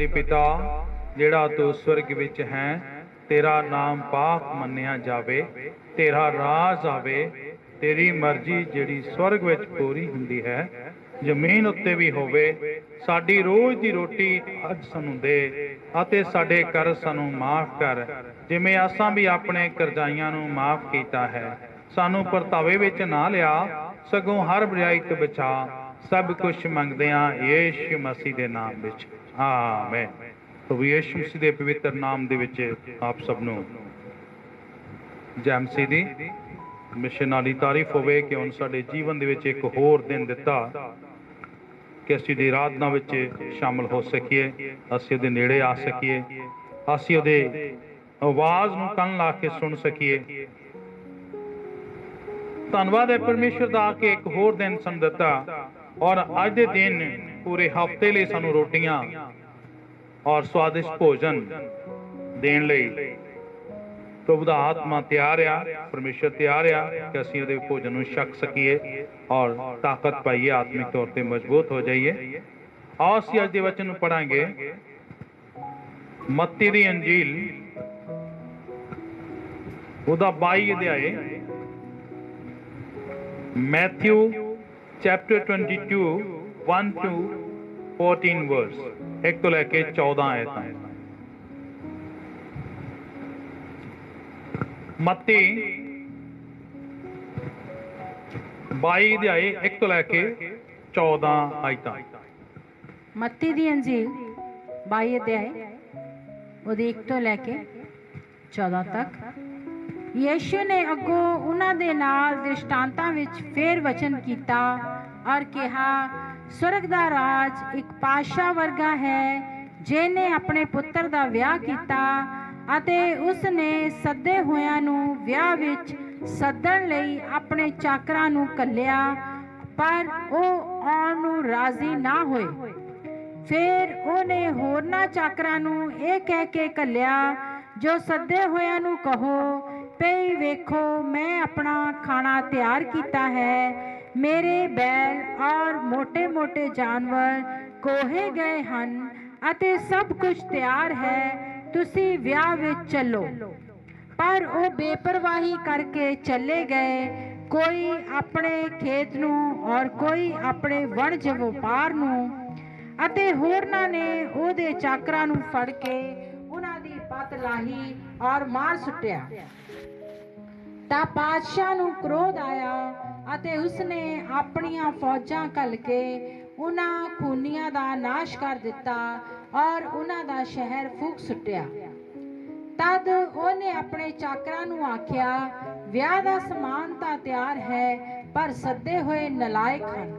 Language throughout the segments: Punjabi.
ਸਾਡੇ ਪਿਤਾ, ਜਿਹੜਾ ਤੂੰ ਸਵਰਗ ਵਿੱਚ ਹੈ, ਤੇਰਾ ਨਾਮ ਪਾਕ ਮੰਨਿਆ ਜਾਵੇ, ਤੇਰਾ ਰਾਜ ਆਵੇ, ਤੇਰੀ ਮਰਜ਼ੀ ਜਿਹੜੀ ਸਵਰਗ ਵਿੱਚ ਪੂਰੀ ਹੁੰਦੀ ਹੈ, ਜ਼ਮੀਨ ਉੱਤੇ ਵੀ ਹੋਵੇ, ਸਾਡੀ ਰੋਜ਼ ਦੀ ਰੋਟੀ ਅੱਜ ਸਾਨੂੰ ਦੇ, ਅਤੇ ਸਾਡੇ ਕਰਜ਼ ਸਾਨੂੰ ਮਾਫ ਕਰ, ਜਿਵੇਂ ਅਸਾਂ ਵੀ ਆਪਣੇ ਕਰਜ਼ਾਈਆਂ ਨੂੰ ਮਾਫ ਕੀਤਾ ਹੈ। ਸਾਨੂੰ ਪਰਤਾਵੇ ਵਿੱਚ ਨਾ ਲਿਆ, ਸਗੋਂ ਹਰ ਬੁਰਾਈ ਤੋਂ ਬਚਾ, ਸਭ ਕੁਝ ਮੰਗਦੇ ਆ ਯੀਸ਼ੂ ਮਸੀਹ ਦੇ ਨਾਮ ਵਿੱਚ। ਆਮੇਨ। ਪ੍ਰਭੂ ਯੀਸ਼ੂ ਮਸੀਹ ਦੇ ਪਵਿੱਤਰ ਨਾਮ ਦੇ ਵਿੱਚ ਆਪ ਸਭ ਨੂੰ ਜੈ ਦੀ ਮਿਸ਼ਨ ਦੀ ਤਾਰੀਫ ਹੋਵੇ ਕਿ ਹੁਣ ਸਾਡੇ ਜੀਵਨ ਦੇ ਵਿੱਚ ਇੱਕ ਹੋਰ ਦਿਨ ਦਿੱਤਾ ਕਿ ਅਸੀਂ ਦੀ ਆਰਾਧਨਾ ਵਿੱਚ ਸ਼ਾਮਲ ਹੋ ਸਕੀਏ, ਅਸੀਂ ਉਹਦੇ ਨੇੜੇ ਆ ਸਕੀਏ, ਅਸੀਂ ਉਹਦੇ ਆਵਾਜ਼ ਨੂੰ ਕੰਨ ਲਾ ਕੇ ਸੁਣ ਸਕੀਏ। ਧੰਨਵਾਦ ਹੈ ਪਰਮੇਸ਼ਰ ਦਾ ਕਿ ਇੱਕ ਹੋਰ ਦਿਨ ਸਾਨੂੰ ਦਿੱਤਾ ਔਰ ਅੱਜ ਦੇ ਦਿਨ ਪੂਰੇ ਹਫ਼ਤੇ ਲਈ ਸਾਨੂੰ ਰੋਟੀਆਂ ਔਰ ਸਵਾਦਿਸ਼ਟ ਭੋਜਨ ਦੇਣ ਲਈ। ਪ੍ਰਭੂ ਦਾ ਆਤਮਾ ਤਿਆਰ ਆ, ਪਰਮੇਸ਼ਰ ਤਿਆਰ ਆ ਕਿ ਅਸੀਂ ਉਹਦੇ ਭੋਜਨ ਨੂੰ ਛਕ ਸਕੀਏ ਔਰ ਤਾਕਤ ਪਾਈਏ, ਆਤਮਿਕ ਤੌਰ ਤੇ ਮਜ਼ਬੂਤ ਹੋ ਜਾਈਏ। ਆਓ ਅਸੀਂ ਅੱਜ ਦੇ ਵਚਨ ਨੂੰ ਪੜਾਂਗੇ ਮੱਤੀ ਦੀ ਅੰਜੀਲ, ਉਹਦਾ 22 ਅਧਿਆਏ, ਮੈਥਿਊ ਚੈਪਟਰ 22 1 to 14 ਵਰਸ ਇੱਕ ਤੋਂ ਲੈ ਕੇ 14 ਆਇਤਾਂ ਮੱਤੀ 22 ਅਧਿਆਏ 1 ਤੋਂ ਲੈ ਕੇ 14 ਆਇਤਾਂ ਮੱਤੀ ਦੀ ਅੰਜੀਲ 22 ਅਧਿਆਏ ਉਹਦੇ 1 ਤੋਂ ਲੈ ਕੇ 14 ਤੱਕ ਯੀਸ਼ੂ ਨੇ ਅੱਗੋਂ ਉਹਨਾਂ ਦੇ ਨਾਲ ਦ੍ਰਿਸ਼ਟਾਂਤਾਂ ਵਿੱਚ ਫੇਰ ਵਚਨ ਕੀਤਾ ਔਰ ਕਿਹਾ ਸਵਰਗ ਦਾ ਰਾਜ ਇੱਕ ਪਾਸ਼ਾ ਵਰਗਾ ਹੈ, ਜਿਹਨੇ ਆਪਣੇ ਪੁੱਤਰ ਦਾ ਵਿਆਹ ਕੀਤਾ ਅਤੇ ਉਸ ਨੇ ਸੱਦੇ ਹੋਇਆਂ ਨੂੰ ਵਿਆਹ ਵਿੱਚ ਸੱਦਣ ਲਈ ਆਪਣੇ ਚਾਕਰਾਂ ਨੂੰ ਕੱਲਿਆ ਪਰ ਉਹ ਆਉਣ ਨੂੰ ਰਾਜ਼ੀ ਨਾ ਹੋਏ। ਫਿਰ ਉਹਨੇ ਹੋਰਨਾਂ ਚਾਕਰਾਂ ਨੂੰ ਇਹ ਕਹਿ ਕੇ ਕੱਲਿਆ ਜੋ ਸੱਦੇ ਹੋਇਆਂ ਨੂੰ ਕਹੋ ਪਈ ਵੇਖੋ, ਮੈਂ ਆਪਣਾ ਖਾਣਾ ਤਿਆਰ ਕੀਤਾ ਹੈ ਮੇਰੇ ਬੈਲ ਔਰ ਮੋٹے-ਮੋٹے ਜਾਨਵਰ ਕੋਹੇ ਗਏ ਹਨ ਅਤੇ ਸਭ ਕੁਝ ਤਿਆਰ ਹੈ, ਤੁਸੀਂ ਵਿਆਹ ਵਿੱਚ ਚੱਲੋ। ਪਰ ਉਹ ਬੇਪਰਵਾਹੀ ਕਰਕੇ ਚਲੇ ਗਏ, ਕੋਈ ਆਪਣੇ ਖੇਤ ਨੂੰ ਔਰ ਕੋਈ ਆਪਣੇ ਵਣਜ ਵਪਾਰ ਨੂੰ ਅਤੇ ਹੋਰਨਾਂ ਨੇ ਉਹਦੇ ਚਾਕਰਾਂ ਨੂੰ ਫੜ ਕੇ ਉਹਨਾਂ ਦੀ ਪਤ ਲਾਹੀ ਔਰ ਮਾਰ ਸੁੱਟਿਆ। ਤਾਂ ਪਾਤਸ਼ਾਹ ਨੂੰ ਕ੍ਰੋਧ ਆਇਆ ਅਤੇ ਉਸਨੇ ਆਪਣੀਆਂ ਫੌਜਾਂ ਘੱਲ ਕੇ ਉਹਨਾਂ ਖੂਨੀਆਂ ਦਾ ਨਾਸ਼ ਕਰ ਦਿੱਤਾ ਔਰ ਉਹਨਾਂ ਦਾ ਸ਼ਹਿਰ ਫੂਕ ਸੁੱਟਿਆ। ਤਦ ਉਹਨੇ ਆਪਣੇ ਚਾਕਰਾਂ ਨੂੰ ਆਖਿਆ, ਵਿਆਹ ਦਾ ਸਮਾਨ ਤਾਂ ਤਿਆਰ ਹੈ, ਪਰ ਸੱਦੇ ਹੋਏ ਨਲਾਇਕ ਹਨ।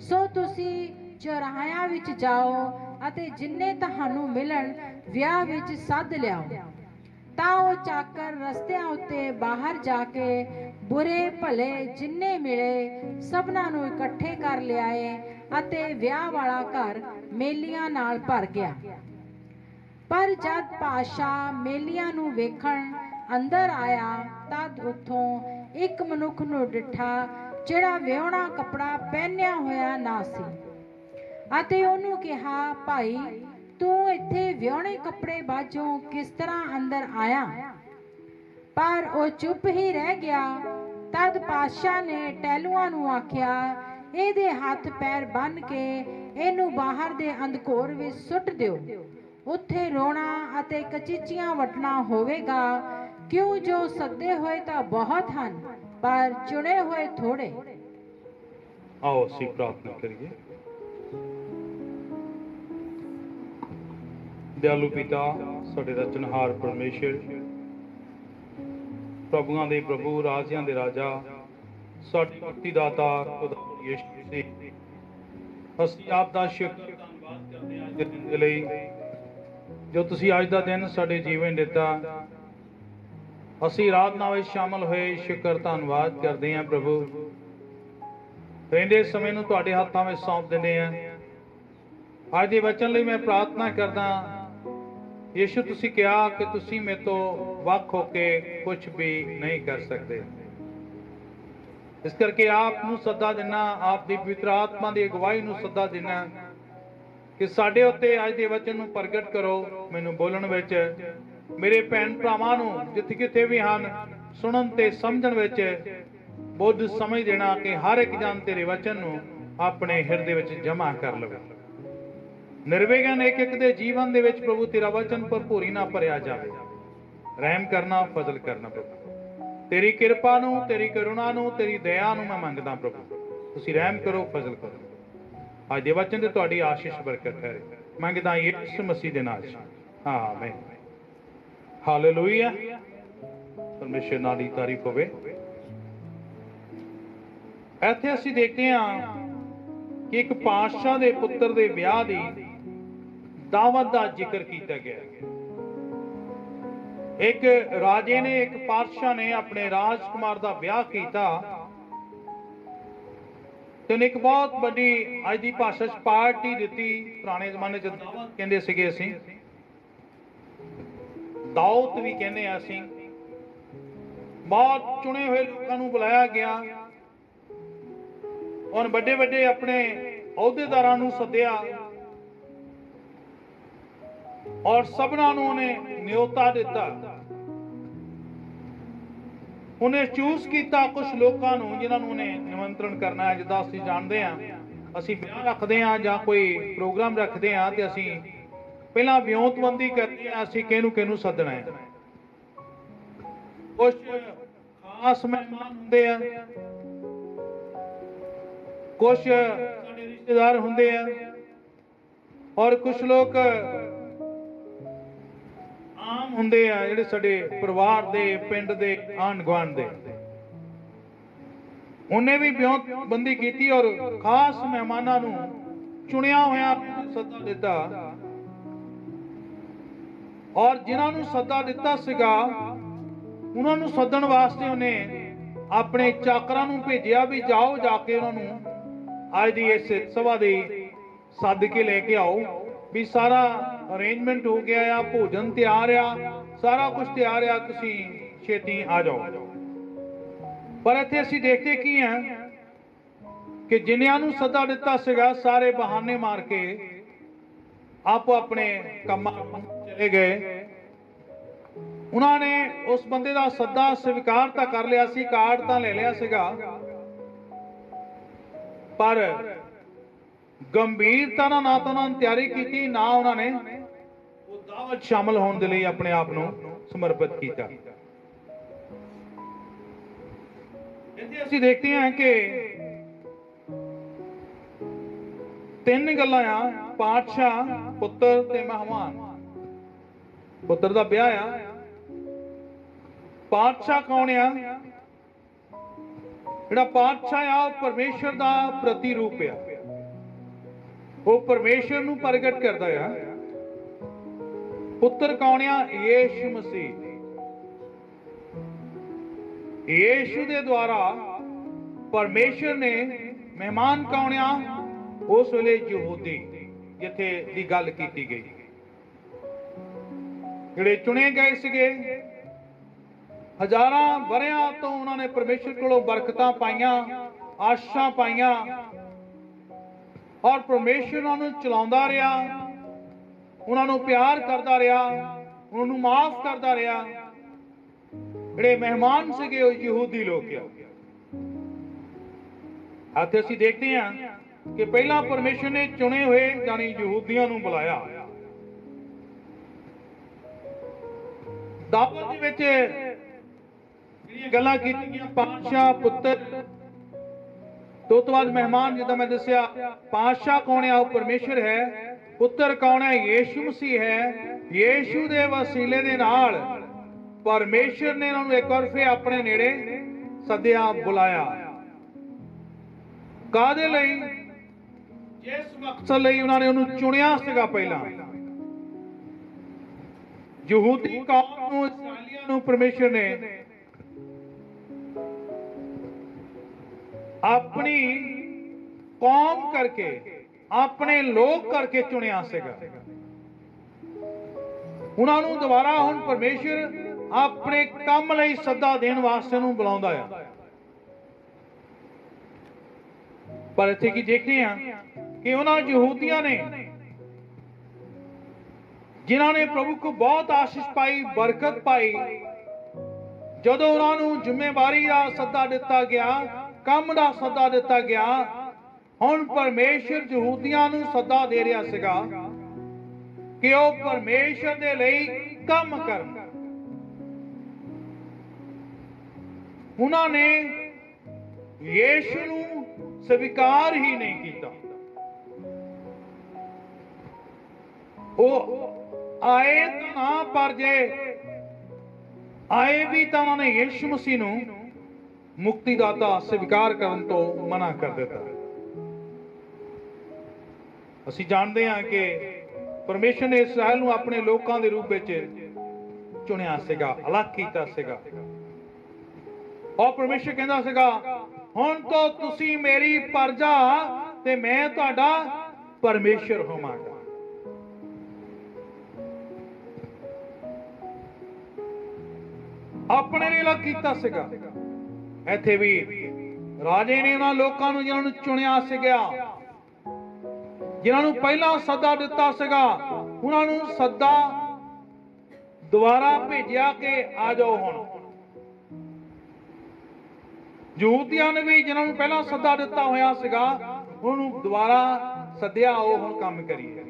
ਸੋ ਤੁਸੀਂ ਚੌਰਾਹਿਆਂ ਵਿੱਚ ਜਾਓ ਅਤੇ ਜਿੰਨੇ ਤੁਹਾਨੂੰ ਮਿਲਣ, ਵਿਆਹ ਵਿੱਚ ਸੱਦ ਲਿਆਓ। ਤਾਂ ਉਹ ਚਾਕਰ ਰਸਤਿਆਂ ਉੱਤੇ ਬਾਹਰ ਜਾ ਕੇ ਬੁਰੇ ਭਲੇ ਜਿੰਨੇ ਮਿਲੇ, ਸਭਨਾਂ ਨੂੰ ਇਕੱਠੇ ਕਰ ਲਿਆਏ ਅਤੇ ਵਿਆਹ ਵਾਲਾ ਘਰ ਮੇਲੀਆਂ ਨਾਲ ਭਰ ਗਿਆ। ਪਰ ਜਦ ਪਾਸ਼ਾ ਮੇਲੀਆਂ ਨੂੰ ਵੇਖਣ ਅੰਦਰ ਆਇਆ, ਤਦ ਉਥੋਂ ਇੱਕ ਮਨੁੱਖ ਨੂੰ ਡਿਠਾ, ਜਿਹੜਾ ਵਿਆਹਣਾ ਕੱਪੜਾ ਪਹਿਨਿਆ ਹੋਇਆ ਨਾ ਸੀ ਅਤੇ ਉਹਨੂੰ ਕਿਹਾ, ਭਾਈ, ਤੂੰ ਇੱਥੇ ਵਿਆਹਣੇ ਕੱਪੜੇ ਬਾਝੋਂ ਕਿਸ ਤਰ੍ਹਾਂ ਅੰਦਰ ਆਇਆ? ਪਰ ਉਹ ਚੁੱਪ ਹੀ ਰਹਿ ਗਿਆ। ਤਦ ਪਾਤਸ਼ਾਹ ਨੇ ਟੈਲੂਆਂ ਨੂੰ ਆਖਿਆ, ਇਹਦੇ ਹੱਥ ਪੈਰ ਬੰਨ ਕੇ ਇਹਨੂੰ ਬਾਹਰ ਦੇ ਅੰਧਕੋਰ ਵਿੱਚ ਸੁੱਟ ਦਿਓ। ਉੱਥੇ ਰੋਣਾ ਅਤੇ ਕਚੀਚੀਆਂ ਵਟਣਾ ਹੋਵੇਗਾ। ਕਿਉਂ ਜੋ ਸੱਦੇ ਹੋਏ ਤਾਂ ਬਹੁਤ ਹਨ, ਪਰ ਚੁਣੇ ਹੋਏ ਥੋੜੇ। ਆਓ ਅਸੀਂ ਪ੍ਰਾਰਥਨਾ ਕਰੀਏ। ਦਿਆਲੂ ਪਿਤਾ, ਸਾਡੇ ਰਚਨਹਾਰ ਪਰਮੇਸ਼ਰ ਪ੍ਰਭੂਆਂ ਦੇ ਪ੍ਰਭੂ, ਰਾਜਿਆਂ ਦੇ ਰਾਜਾ, ਸਾਡੀ ਮੁਕਤੀ ਦਾਤਾ ਖੁਦਾ ਯਿਸੂ ਮਸੀਹ। ਅਸੀਂ ਆਪ ਦਾ ਸ਼ੁਕਰ ਧੰਨਵਾਦ ਕਰਦੇ ਹਾਂ ਅੱਜ ਦੇ ਦਿਨ ਦੇ ਲਈ, ਜੋ ਤੁਸੀਂ ਅੱਜ ਦਾ ਦਿਨ ਸਾਡੇ ਜੀਵਨ ਦਿੱਤਾ। ਅਸੀਂ ਰਾਤ ਨਾਲ ਵਿੱਚ ਸ਼ਾਮਲ ਹੋਏ, ਸ਼ੁਕਰ, ਧੰਨਵਾਦ ਕਰਦੇ ਹਾਂ ਪ੍ਰਭੂ। ਰਹਿੰਦੇ ਸਮੇਂ ਨੂੰ ਤੁਹਾਡੇ ਹੱਥਾਂ ਵਿੱਚ ਸੌਂਪ ਦਿੰਦੇ ਹਾਂ। ਅੱਜ ਦੇ ਵਚਨ ਲਈ ਮੈਂ ਪ੍ਰਾਰਥਨਾ ਕਰਦਾ ਯੀਸ਼ੂ, ਤੁਸੀਂ ਕਿਹਾ ਕਿ ਤੁਸੀਂ ਮੇਰੇ ਤੋਂ ਵੱਖ ਹੋ ਕੇ ਕੁਝ ਵੀ ਨਹੀਂ ਕਰ ਸਕਦੇ। ਇਸ ਕਰਕੇ ਆਪ ਨੂੰ ਸੱਦਾ ਦੇਣਾ ਆਪ ਦੀ ਪਵਿੱਤਰ ਆਤਮਾ ਦੀ ਅਗਵਾਈ ਨੂੰ ਸੱਦਾ ਦੇਣਾ ਕਿ ਸਾਡੇ ਉੱਤੇ ਅੱਜ ਦੇ ਵਚਨ ਨੂੰ ਪ੍ਰਗਟ ਕਰੋ, ਮੈਨੂੰ ਬੋਲਣ ਵਿੱਚ। ਮੇਰੇ ਭੈਣ ਭਰਾਵਾਂ ਨੂੰ ਜਿੱਥੇ ਕਿਤੇ ਵੀ ਹਨ, ਸੁਣਨ ਤੇ ਸਮਝਣ ਵਿੱਚ ਬੁੱਧ ਸਮਝ ਦੇਣਾ ਕਿ ਹਰ ਇੱਕ ਜਨ ਤੇਰੇ ਵਚਨ ਨੂੰ ਆਪਣੇ ਹਿਰਦੇ ਵਿੱਚ ਜਮ੍ਹਾਂ ਕਰ ਲਵੇ। ਨਿਰਵਿਘਨ ਇੱਕ ਇੱਕ ਦੇ ਜੀਵਨ ਦੇ ਵਿੱਚ ਪ੍ਰਭੂ ਤੇਰਾ ਵਚਨ ਭਰਪੂਰੀ ਨਾਲ ਭਰਿਆ ਜਾਵੇ। ਰਹਿਮ ਕਰਨਾ, ਫਜ਼ਲ ਕਰਨਾ ਪ੍ਰਭੂ। ਤੇਰੀ ਕਿਰਪਾ ਨੂੰ, ਤੇਰੀ ਕਰੁਣਾ ਨੂੰ, ਤੇਰੀ ਦਇਆ ਨੂੰ ਮੈਂ ਮੰਗਦਾ ਪ੍ਰਭੂ। ਤੁਸੀਂ ਰਹਿਮ ਕਰੋ, ਫਜ਼ਲ ਕਰੋ। ਅੱਜ ਦੇ ਵਚਨ ਤੇ ਤੁਹਾਡੀ ਆਸ਼ੀਸ਼ ਬਰਕਤ ਹੈ। ਮੰਗਦਾ ਯਿਸੂ ਮਸੀਹ ਦੇ ਨਾਮ 'ਚ ਹਾਲੇਲੂਇਆ। ਪਰਮੇਸ਼ਰ ਨਾਲ ਦੀ ਤਾਰੀਫ ਹੋਵੇ। ਇੱਥੇ ਅਸੀਂ ਦੇਖਦੇ ਹਾਂ ਕਿ ਇੱਕ ਪਾਤਸ਼ਾਹ ਦੇ ਪੁੱਤਰ ਦੇ ਵਿਆਹ ਦੀ ਦਾਵਤ ਦਾ ਜ਼ਿਕਰ ਕੀਤਾ ਗਿਆ। ਇੱਕ ਰਾਜੇ ਨੇ, ਇੱਕ ਪਾਤਸ਼ਾਹ ਨੇ ਆਪਣੇ ਰਾਜਕੁਮਾਰ ਦਾ ਵਿਆਹ ਕੀਤਾ। ਤੇ ਇੱਕ ਬਹੁਤ ਵੱਡੀ ਅੱਜ ਦੀ ਭਾਸ਼ਾ 'ਚ ਪਾਰਟੀ ਦਿੱਤੀ ਪੁਰਾਣੇ ਜ਼ਮਾਨੇ 'ਚ ਦਾਵਤ ਕਹਿੰਦੇ ਸੀਗੇ ਅਸੀਂ। ਦਾਉਤ ਵੀ ਕਹਿੰਦੇ ਆ ਅਸੀਂ। ਬਹੁਤ ਚੁਣੇ ਹੋਏ ਲੋਕਾਂ ਨੂੰ ਬੁਲਾਇਆ ਗਿਆ। ਔਰ ਵੱਡੇ ਵੱਡੇ ਆਪਣੇ ਅਹੁਦੇਦਾਰਾਂ ਨੂੰ ਸੱਦਿਆ। ਔਰ ਸਭਨਾਂ ਨੂੰ ਉਹਨੇ ਨਿਯੋਤਾ ਦਿੱਤਾ। ਉਹਨੇ ਚੂਜ਼ ਕੀਤਾ ਕੁਝ ਲੋਕਾਂ ਨੂੰ ਜਿਨ੍ਹਾਂ ਨੂੰ ਉਹਨੇ ਨਿਮੰਤਰਣ ਕਰਨਾ ਹੈ। ਜਿੱਦਾਂ ਅਸੀਂ ਜਾਣਦੇ ਹਾਂ, ਅਸੀਂ ਵਿਆਹ ਰੱਖਦੇ ਹਾਂ ਜਾਂ ਕੋਈ ਪ੍ਰੋਗਰਾਮ ਰੱਖਦੇ ਹਾਂ ਤੇ ਅਸੀਂ ਪਹਿਲਾਂ ਵਿਉਂਤਬੰਦੀ ਕਰਦੇ ਹਾਂ, ਅਸੀਂ ਕਿਹਨੂੰ ਕਿਹਨੂੰ ਸੱਦਣਾ ਹੈ। ਕੁਝ ਖਾਸ ਮਹਿਮਾਨ ਹੁੰਦੇ ਆ ਕੁਝ ਸਾਡੇ ਰਿਸ਼ਤੇਦਾਰ ਹੁੰਦੇ ਆ, ਔਰ ਕੁਝ ਲੋਕ ਆਮ ਹੁੰਦੇ ਆ ਜਿਹੜੇ ਸਾਡੇ ਪਰਿਵਾਰ ਦੇ, ਪਿੰਡ ਦੇ ਆਂਢ ਗੁਆਂਢ ਦੇ। ਉਹਨੇ ਵੀ ਬੰਦੀ ਕੀਤੀ ਔਰ ਖਾਸ ਮਹਿਮਾਨਾਂ ਨੂੰ ਚੁਣਿਆ ਹੋਇਆ ਸੱਦਾ ਦਿੱਤਾ। ਔਰ ਜਿਨ੍ਹਾਂ ਨੂੰ ਸੱਦਾ ਦਿੱਤਾ ਸੀਗਾ, ਉਹਨਾਂ ਨੂੰ ਸੱਦਣ ਵਾਸਤੇ ਉਹਨੇ ਆਪਣੇ ਚਾਕਰਾਂ ਨੂੰ ਭੇਜਿਆ ਵੀ ਜਾਓ, ਜਾ ਕੇ ਉਹਨਾਂ ਨੂੰ ਅੱਜ ਦੀ ਇਸ ਸਭਾ ਦੇ ਸੱਦ ਕੇ ਲੈ ਕੇ ਆਓ, ਵੀ ਸਾਰਾ ਅਰੇਂਜਮੈਂਟ ਹੋ ਗਿਆ ਆ, ਭੋਜਨ ਤਿਆਰ ਆ, ਸਾਰਾ ਕੁਝ ਤਿਆਰ ਆ, ਤੁਸੀਂ ਛੇਤੀ ਆ ਜਾਓ। ਪਰ ਇੱਥੇ ਅਸੀਂ ਦੇਖਦੇ ਕੀ ਆ ਕਿ ਜਿਨ੍ਹਾਂ ਨੂੰ ਸੱਦਾ ਦਿੱਤਾ ਸੀਗਾ, ਸਾਰੇ ਬਹਾਨੇ ਮਾਰ ਕੇ ਆਪੋ ਆਪਣੇ ਕੰਮਾਂ ਚਲੇ ਗਏ। ਉਹਨਾਂ ਨੇ ਉਸ ਬੰਦੇ ਦਾ ਸੱਦਾ ਸਵੀਕਾਰ ਤਾਂ ਕਰ ਲਿਆ ਸੀ, ਕਾਰਡ ਤਾਂ ਲੈ ਲਿਆ ਸੀਗਾ। ਪਰ ਗੰਭੀਰਤਾ ਨਾਲ ਨਾ ਤਾਂ ਉਹਨਾਂ ਨੇ ਤਿਆਰੀ ਕੀਤੀ, ਨਾ ਉਹਨਾਂ ਨੇ ਦਾਵਤ ਸ਼ਾਮਲ ਹੋਣ ਦੇ ਲਈ ਆਪਣੇ ਆਪ ਨੂੰ ਸਮਰਪਿਤ ਕੀਤਾ। ਇੱਥੇ ਅਸੀਂ ਦੇਖਦੇ ਹਾਂ ਕਿ ਤਿੰਨ ਗੱਲਾਂ ਆ, ਪਾਤਸ਼ਾਹ, ਪੁੱਤਰ ਤੇ ਮਹਿਮਾਨ। ਪੁੱਤਰ ਦਾ ਵਿਆਹ ਆ। ਪਾਤਸ਼ਾਹ ਕੌਣ ਆ? ਜਿਹੜਾ ਪਾਤਸ਼ਾਹ ਆ, ਉਹ ਪਰਮੇਸ਼ਰ ਦਾ ਪ੍ਰਤੀਰੂਪ ਆ। ਉਹ ਪਰਮੇਸ਼ਰ ਨੂੰ ਪ੍ਰਗਟ ਕਰਦਾ ਆ। ਪੁੱਤਰ ਕੌਣਿਆ ਆ? ਯੀਸ਼ੂ ਮਸੀਹ। ਯੀਸ਼ੂ ਦੇ ਦੁਆਰਾ ਪਰਮੇਸ਼ਰ ਨੇ ਮਹਿਮਾਨ ਕੌਣਿਆ ਉਸ ਵੇਲੇ ਯਹੂਦੀ, ਜਿੱਥੇ ਦੀ ਗੱਲ ਕੀਤੀ ਗਈ। ਜਿਹੜੇ ਚੁਣੇ ਗਏ ਸੀਗੇ, ਹਜ਼ਾਰਾਂ ਬਰਿਆਂ ਤੋਂ ਉਹਨਾਂ ਨੇ ਪਰਮੇਸ਼ਰ ਕੋਲੋਂ ਬਰਕਤਾਂ ਪਾਈਆਂ, ਆਸ਼ਾਂ ਪਾਈਆਂ। ਔਰ ਪਰਮੇਸ਼ਰ ਉਹਨਾਂ ਨੂੰ ਚਲਾਉਂਦਾ ਰਿਹਾ। ਉਹਨਾਂ ਨੂੰ ਪਿਆਰ ਕਰਦਾ ਰਿਹਾ, ਉਹਨਾਂ ਨੂੰ ਮਾਫ ਕਰਦਾ ਰਿਹਾ। ਜਿਹੜੇ ਮਹਿਮਾਨ ਸੀਗੇ ਉਹ ਯਹੂਦੀ ਲੋਕ ਆ। ਅਤੇ ਅਸੀਂ ਦੇਖਦੇ ਹਾਂ ਕਿ ਪਹਿਲਾਂ ਪਰਮੇਸ਼ਰ ਨੇ ਚੁਣੇ ਹੋਏ ਜਾਨੀ ਯਹੂਦੀਆਂ ਨੂੰ ਬੁਲਾਇਆ। ਦਾਵਤ ਦੇ ਵਿੱਚ ਜਿਹੜੀਆਂ ਗੱਲਾਂ ਕੀਤੀਆਂ, ਪਾਤਸ਼ਾਹ, ਪੁੱਤਰ ਤੋਂ ਤੋਂ ਬਾਅਦ ਮਹਿਮਾਨ, ਜਿੱਦਾਂ ਮੈਂ ਦੱਸਿਆ, ਪਾਤਸ਼ਾਹ ਕੌਣ ਹੈ ਉਹ ਪਰਮੇਸ਼ਰ ਹੈ। ਪੁੱਤਰ ਕੌਣ ਹੈ? ਯੀਸ਼ੂ ਮਸੀਹ ਹੈ। ਯੀਸ਼ੂ ਦੇ ਵਸੀਲੇ ਦੇ ਨਾਲ ਪਰਮੇਸ਼ਰ ਨੇ ਉਹਨਾਂ ਨੂੰ ਇੱਕ ਵਾਰ ਫੇਰ ਆਪਣੇ ਨੇੜੇ ਸੱਦਿਆ, ਬੁਲਾਇਆ। ਕਾਦੇ ਲਈ? ਜਿਸ ਮਕਸਦ ਲਈ ਉਹਨਾਂ ਨੇ ਉਹਨੂੰ ਚੁਣਿਆ ਸੀਗਾ ਪਹਿਲਾਂ। ਯਹੂਦੀ ਕੌਮ ਨੂੰ ਇਸਰਾਈਲੀਆਂ ਨੂੰ ਪਰਮੇਸ਼ਰ ਨੇ ਆਪਣੀ ਕੌਮ ਕਰਕੇ ਆਪਣੇ ਲੋਕ ਕਰਕੇ ਚੁਣਿਆ ਸੀਗਾ। ਉਹਨਾਂ ਨੂੰ ਦੁਬਾਰਾ ਹੁਣ ਪਰਮੇਸ਼ਰ ਆਪਣੇ ਕੰਮ ਲਈ ਸੱਦਾ ਦੇਣ ਵਾਸਤੇ ਨੂੰ ਬੁਲਾਉਂਦਾ ਆ। ਪਰ ਇੱਥੇ ਕੀ ਦੇਖਦੇ ਆ ਕਿ ਉਹਨਾਂ ਯਹੂਦੀਆਂ ਨੇ, ਜਿਨ੍ਹਾਂ ਨੇ ਪ੍ਰਭੂ ਕੋ ਬਹੁਤ ਆਸ਼ੀਸ਼ ਪਾਈ, ਬਰਕਤ ਪਾਈ, ਜਦੋਂ ਉਹਨਾਂ ਨੂੰ ਜ਼ਿੰਮੇਵਾਰੀ ਦਾ ਸੱਦਾ ਦਿੱਤਾ ਗਿਆ, ਕੰਮ ਦਾ ਸੱਦਾ ਦਿੱਤਾ ਗਿਆ ਹੁਣ ਪਰਮੇਸ਼ਰ ਯਹੂਦੀਆਂ ਨੂੰ ਸੱਦਾ ਦੇ ਰਿਹਾ ਸੀਗਾ ਕਿ ਉਹ ਪਰਮੇਸ਼ਰ ਦੇ ਲਈ ਕੰਮ ਕਰਨ। ਉਹਨਾਂ ਨੇ ਯੀਸ਼ੂ ਨੂੰ ਸਵੀਕਾਰ ਹੀ ਨਹੀਂ ਕੀਤਾ। ਉਹ ਆਏ ਤਾਂ ਪਰ ਜੇ ਆਏ ਵੀ ਤਾਂ ਉਹਨਾਂ ਨੇ ਯੀਸ਼ੂ ਮਸੀਹ ਨੂੰ ਮੁਕਤੀਦਾਤਾ ਸਵੀਕਾਰ ਕਰਨ ਤੋਂ ਮਨਾ ਕਰ ਦਿੱਤਾ। ਅਸੀਂ ਜਾਣਦੇ ਹਾਂ ਕਿ ਪਰਮੇਸ਼ਰ ਨੇ ਇਸਰਾਇਲ ਨੂੰ ਆਪਣੇ ਲੋਕਾਂ ਦੇ ਰੂਪ ਵਿੱਚ ਚੁਣਿਆ ਸੀਗਾ, ਅਲੱਗ ਕੀਤਾ ਸੀਗਾ। ਔਰ ਪਰਮੇਸ਼ਰ ਕਹਿੰਦਾ ਸੀਗਾ, ਹੁਣ ਤੋਂ ਤੁਸੀਂ ਮੇਰੀ ਪਰਜਾ ਤੇ ਮੈਂ ਤੁਹਾਡਾ ਪਰਮੇਸ਼ਰ ਹੋਵਾਂਗਾ। ਆਪਣੇ ਲਈ ਅਲੱਗ ਕੀਤਾ ਸੀਗਾ। ਇੱਥੇ ਵੀ ਰਾਜੇ ਨੇ ਉਹਨਾਂ ਲੋਕਾਂ ਨੂੰ ਜਿਹਨਾਂ ਨੂੰ ਚੁਣਿਆ ਸੀਗਾ। ਜਿਨ੍ਹਾਂ ਨੂੰ ਪਹਿਲਾਂ ਸੱਦਾ ਦਿੱਤਾ ਸੀਗਾ, ਉਹਨਾਂ ਨੂੰ ਸੱਦਾ ਦੁਬਾਰਾ ਭੇਜਿਆ ਕਿ ਆ ਜਾਓ ਹੁਣ। ਯਹੂਦੀਆਂ ਨੇ ਵੀ ਜਿਨ੍ਹਾਂ ਨੂੰ ਪਹਿਲਾਂ ਸੱਦਾ ਦਿੱਤਾ ਹੋਇਆ ਸੀਗਾ, ਉਹਨੂੰ ਦੁਬਾਰਾ ਸੱਦਿਆ, ਉਹ ਹੁਣ ਕੰਮ ਕਰੀਏ।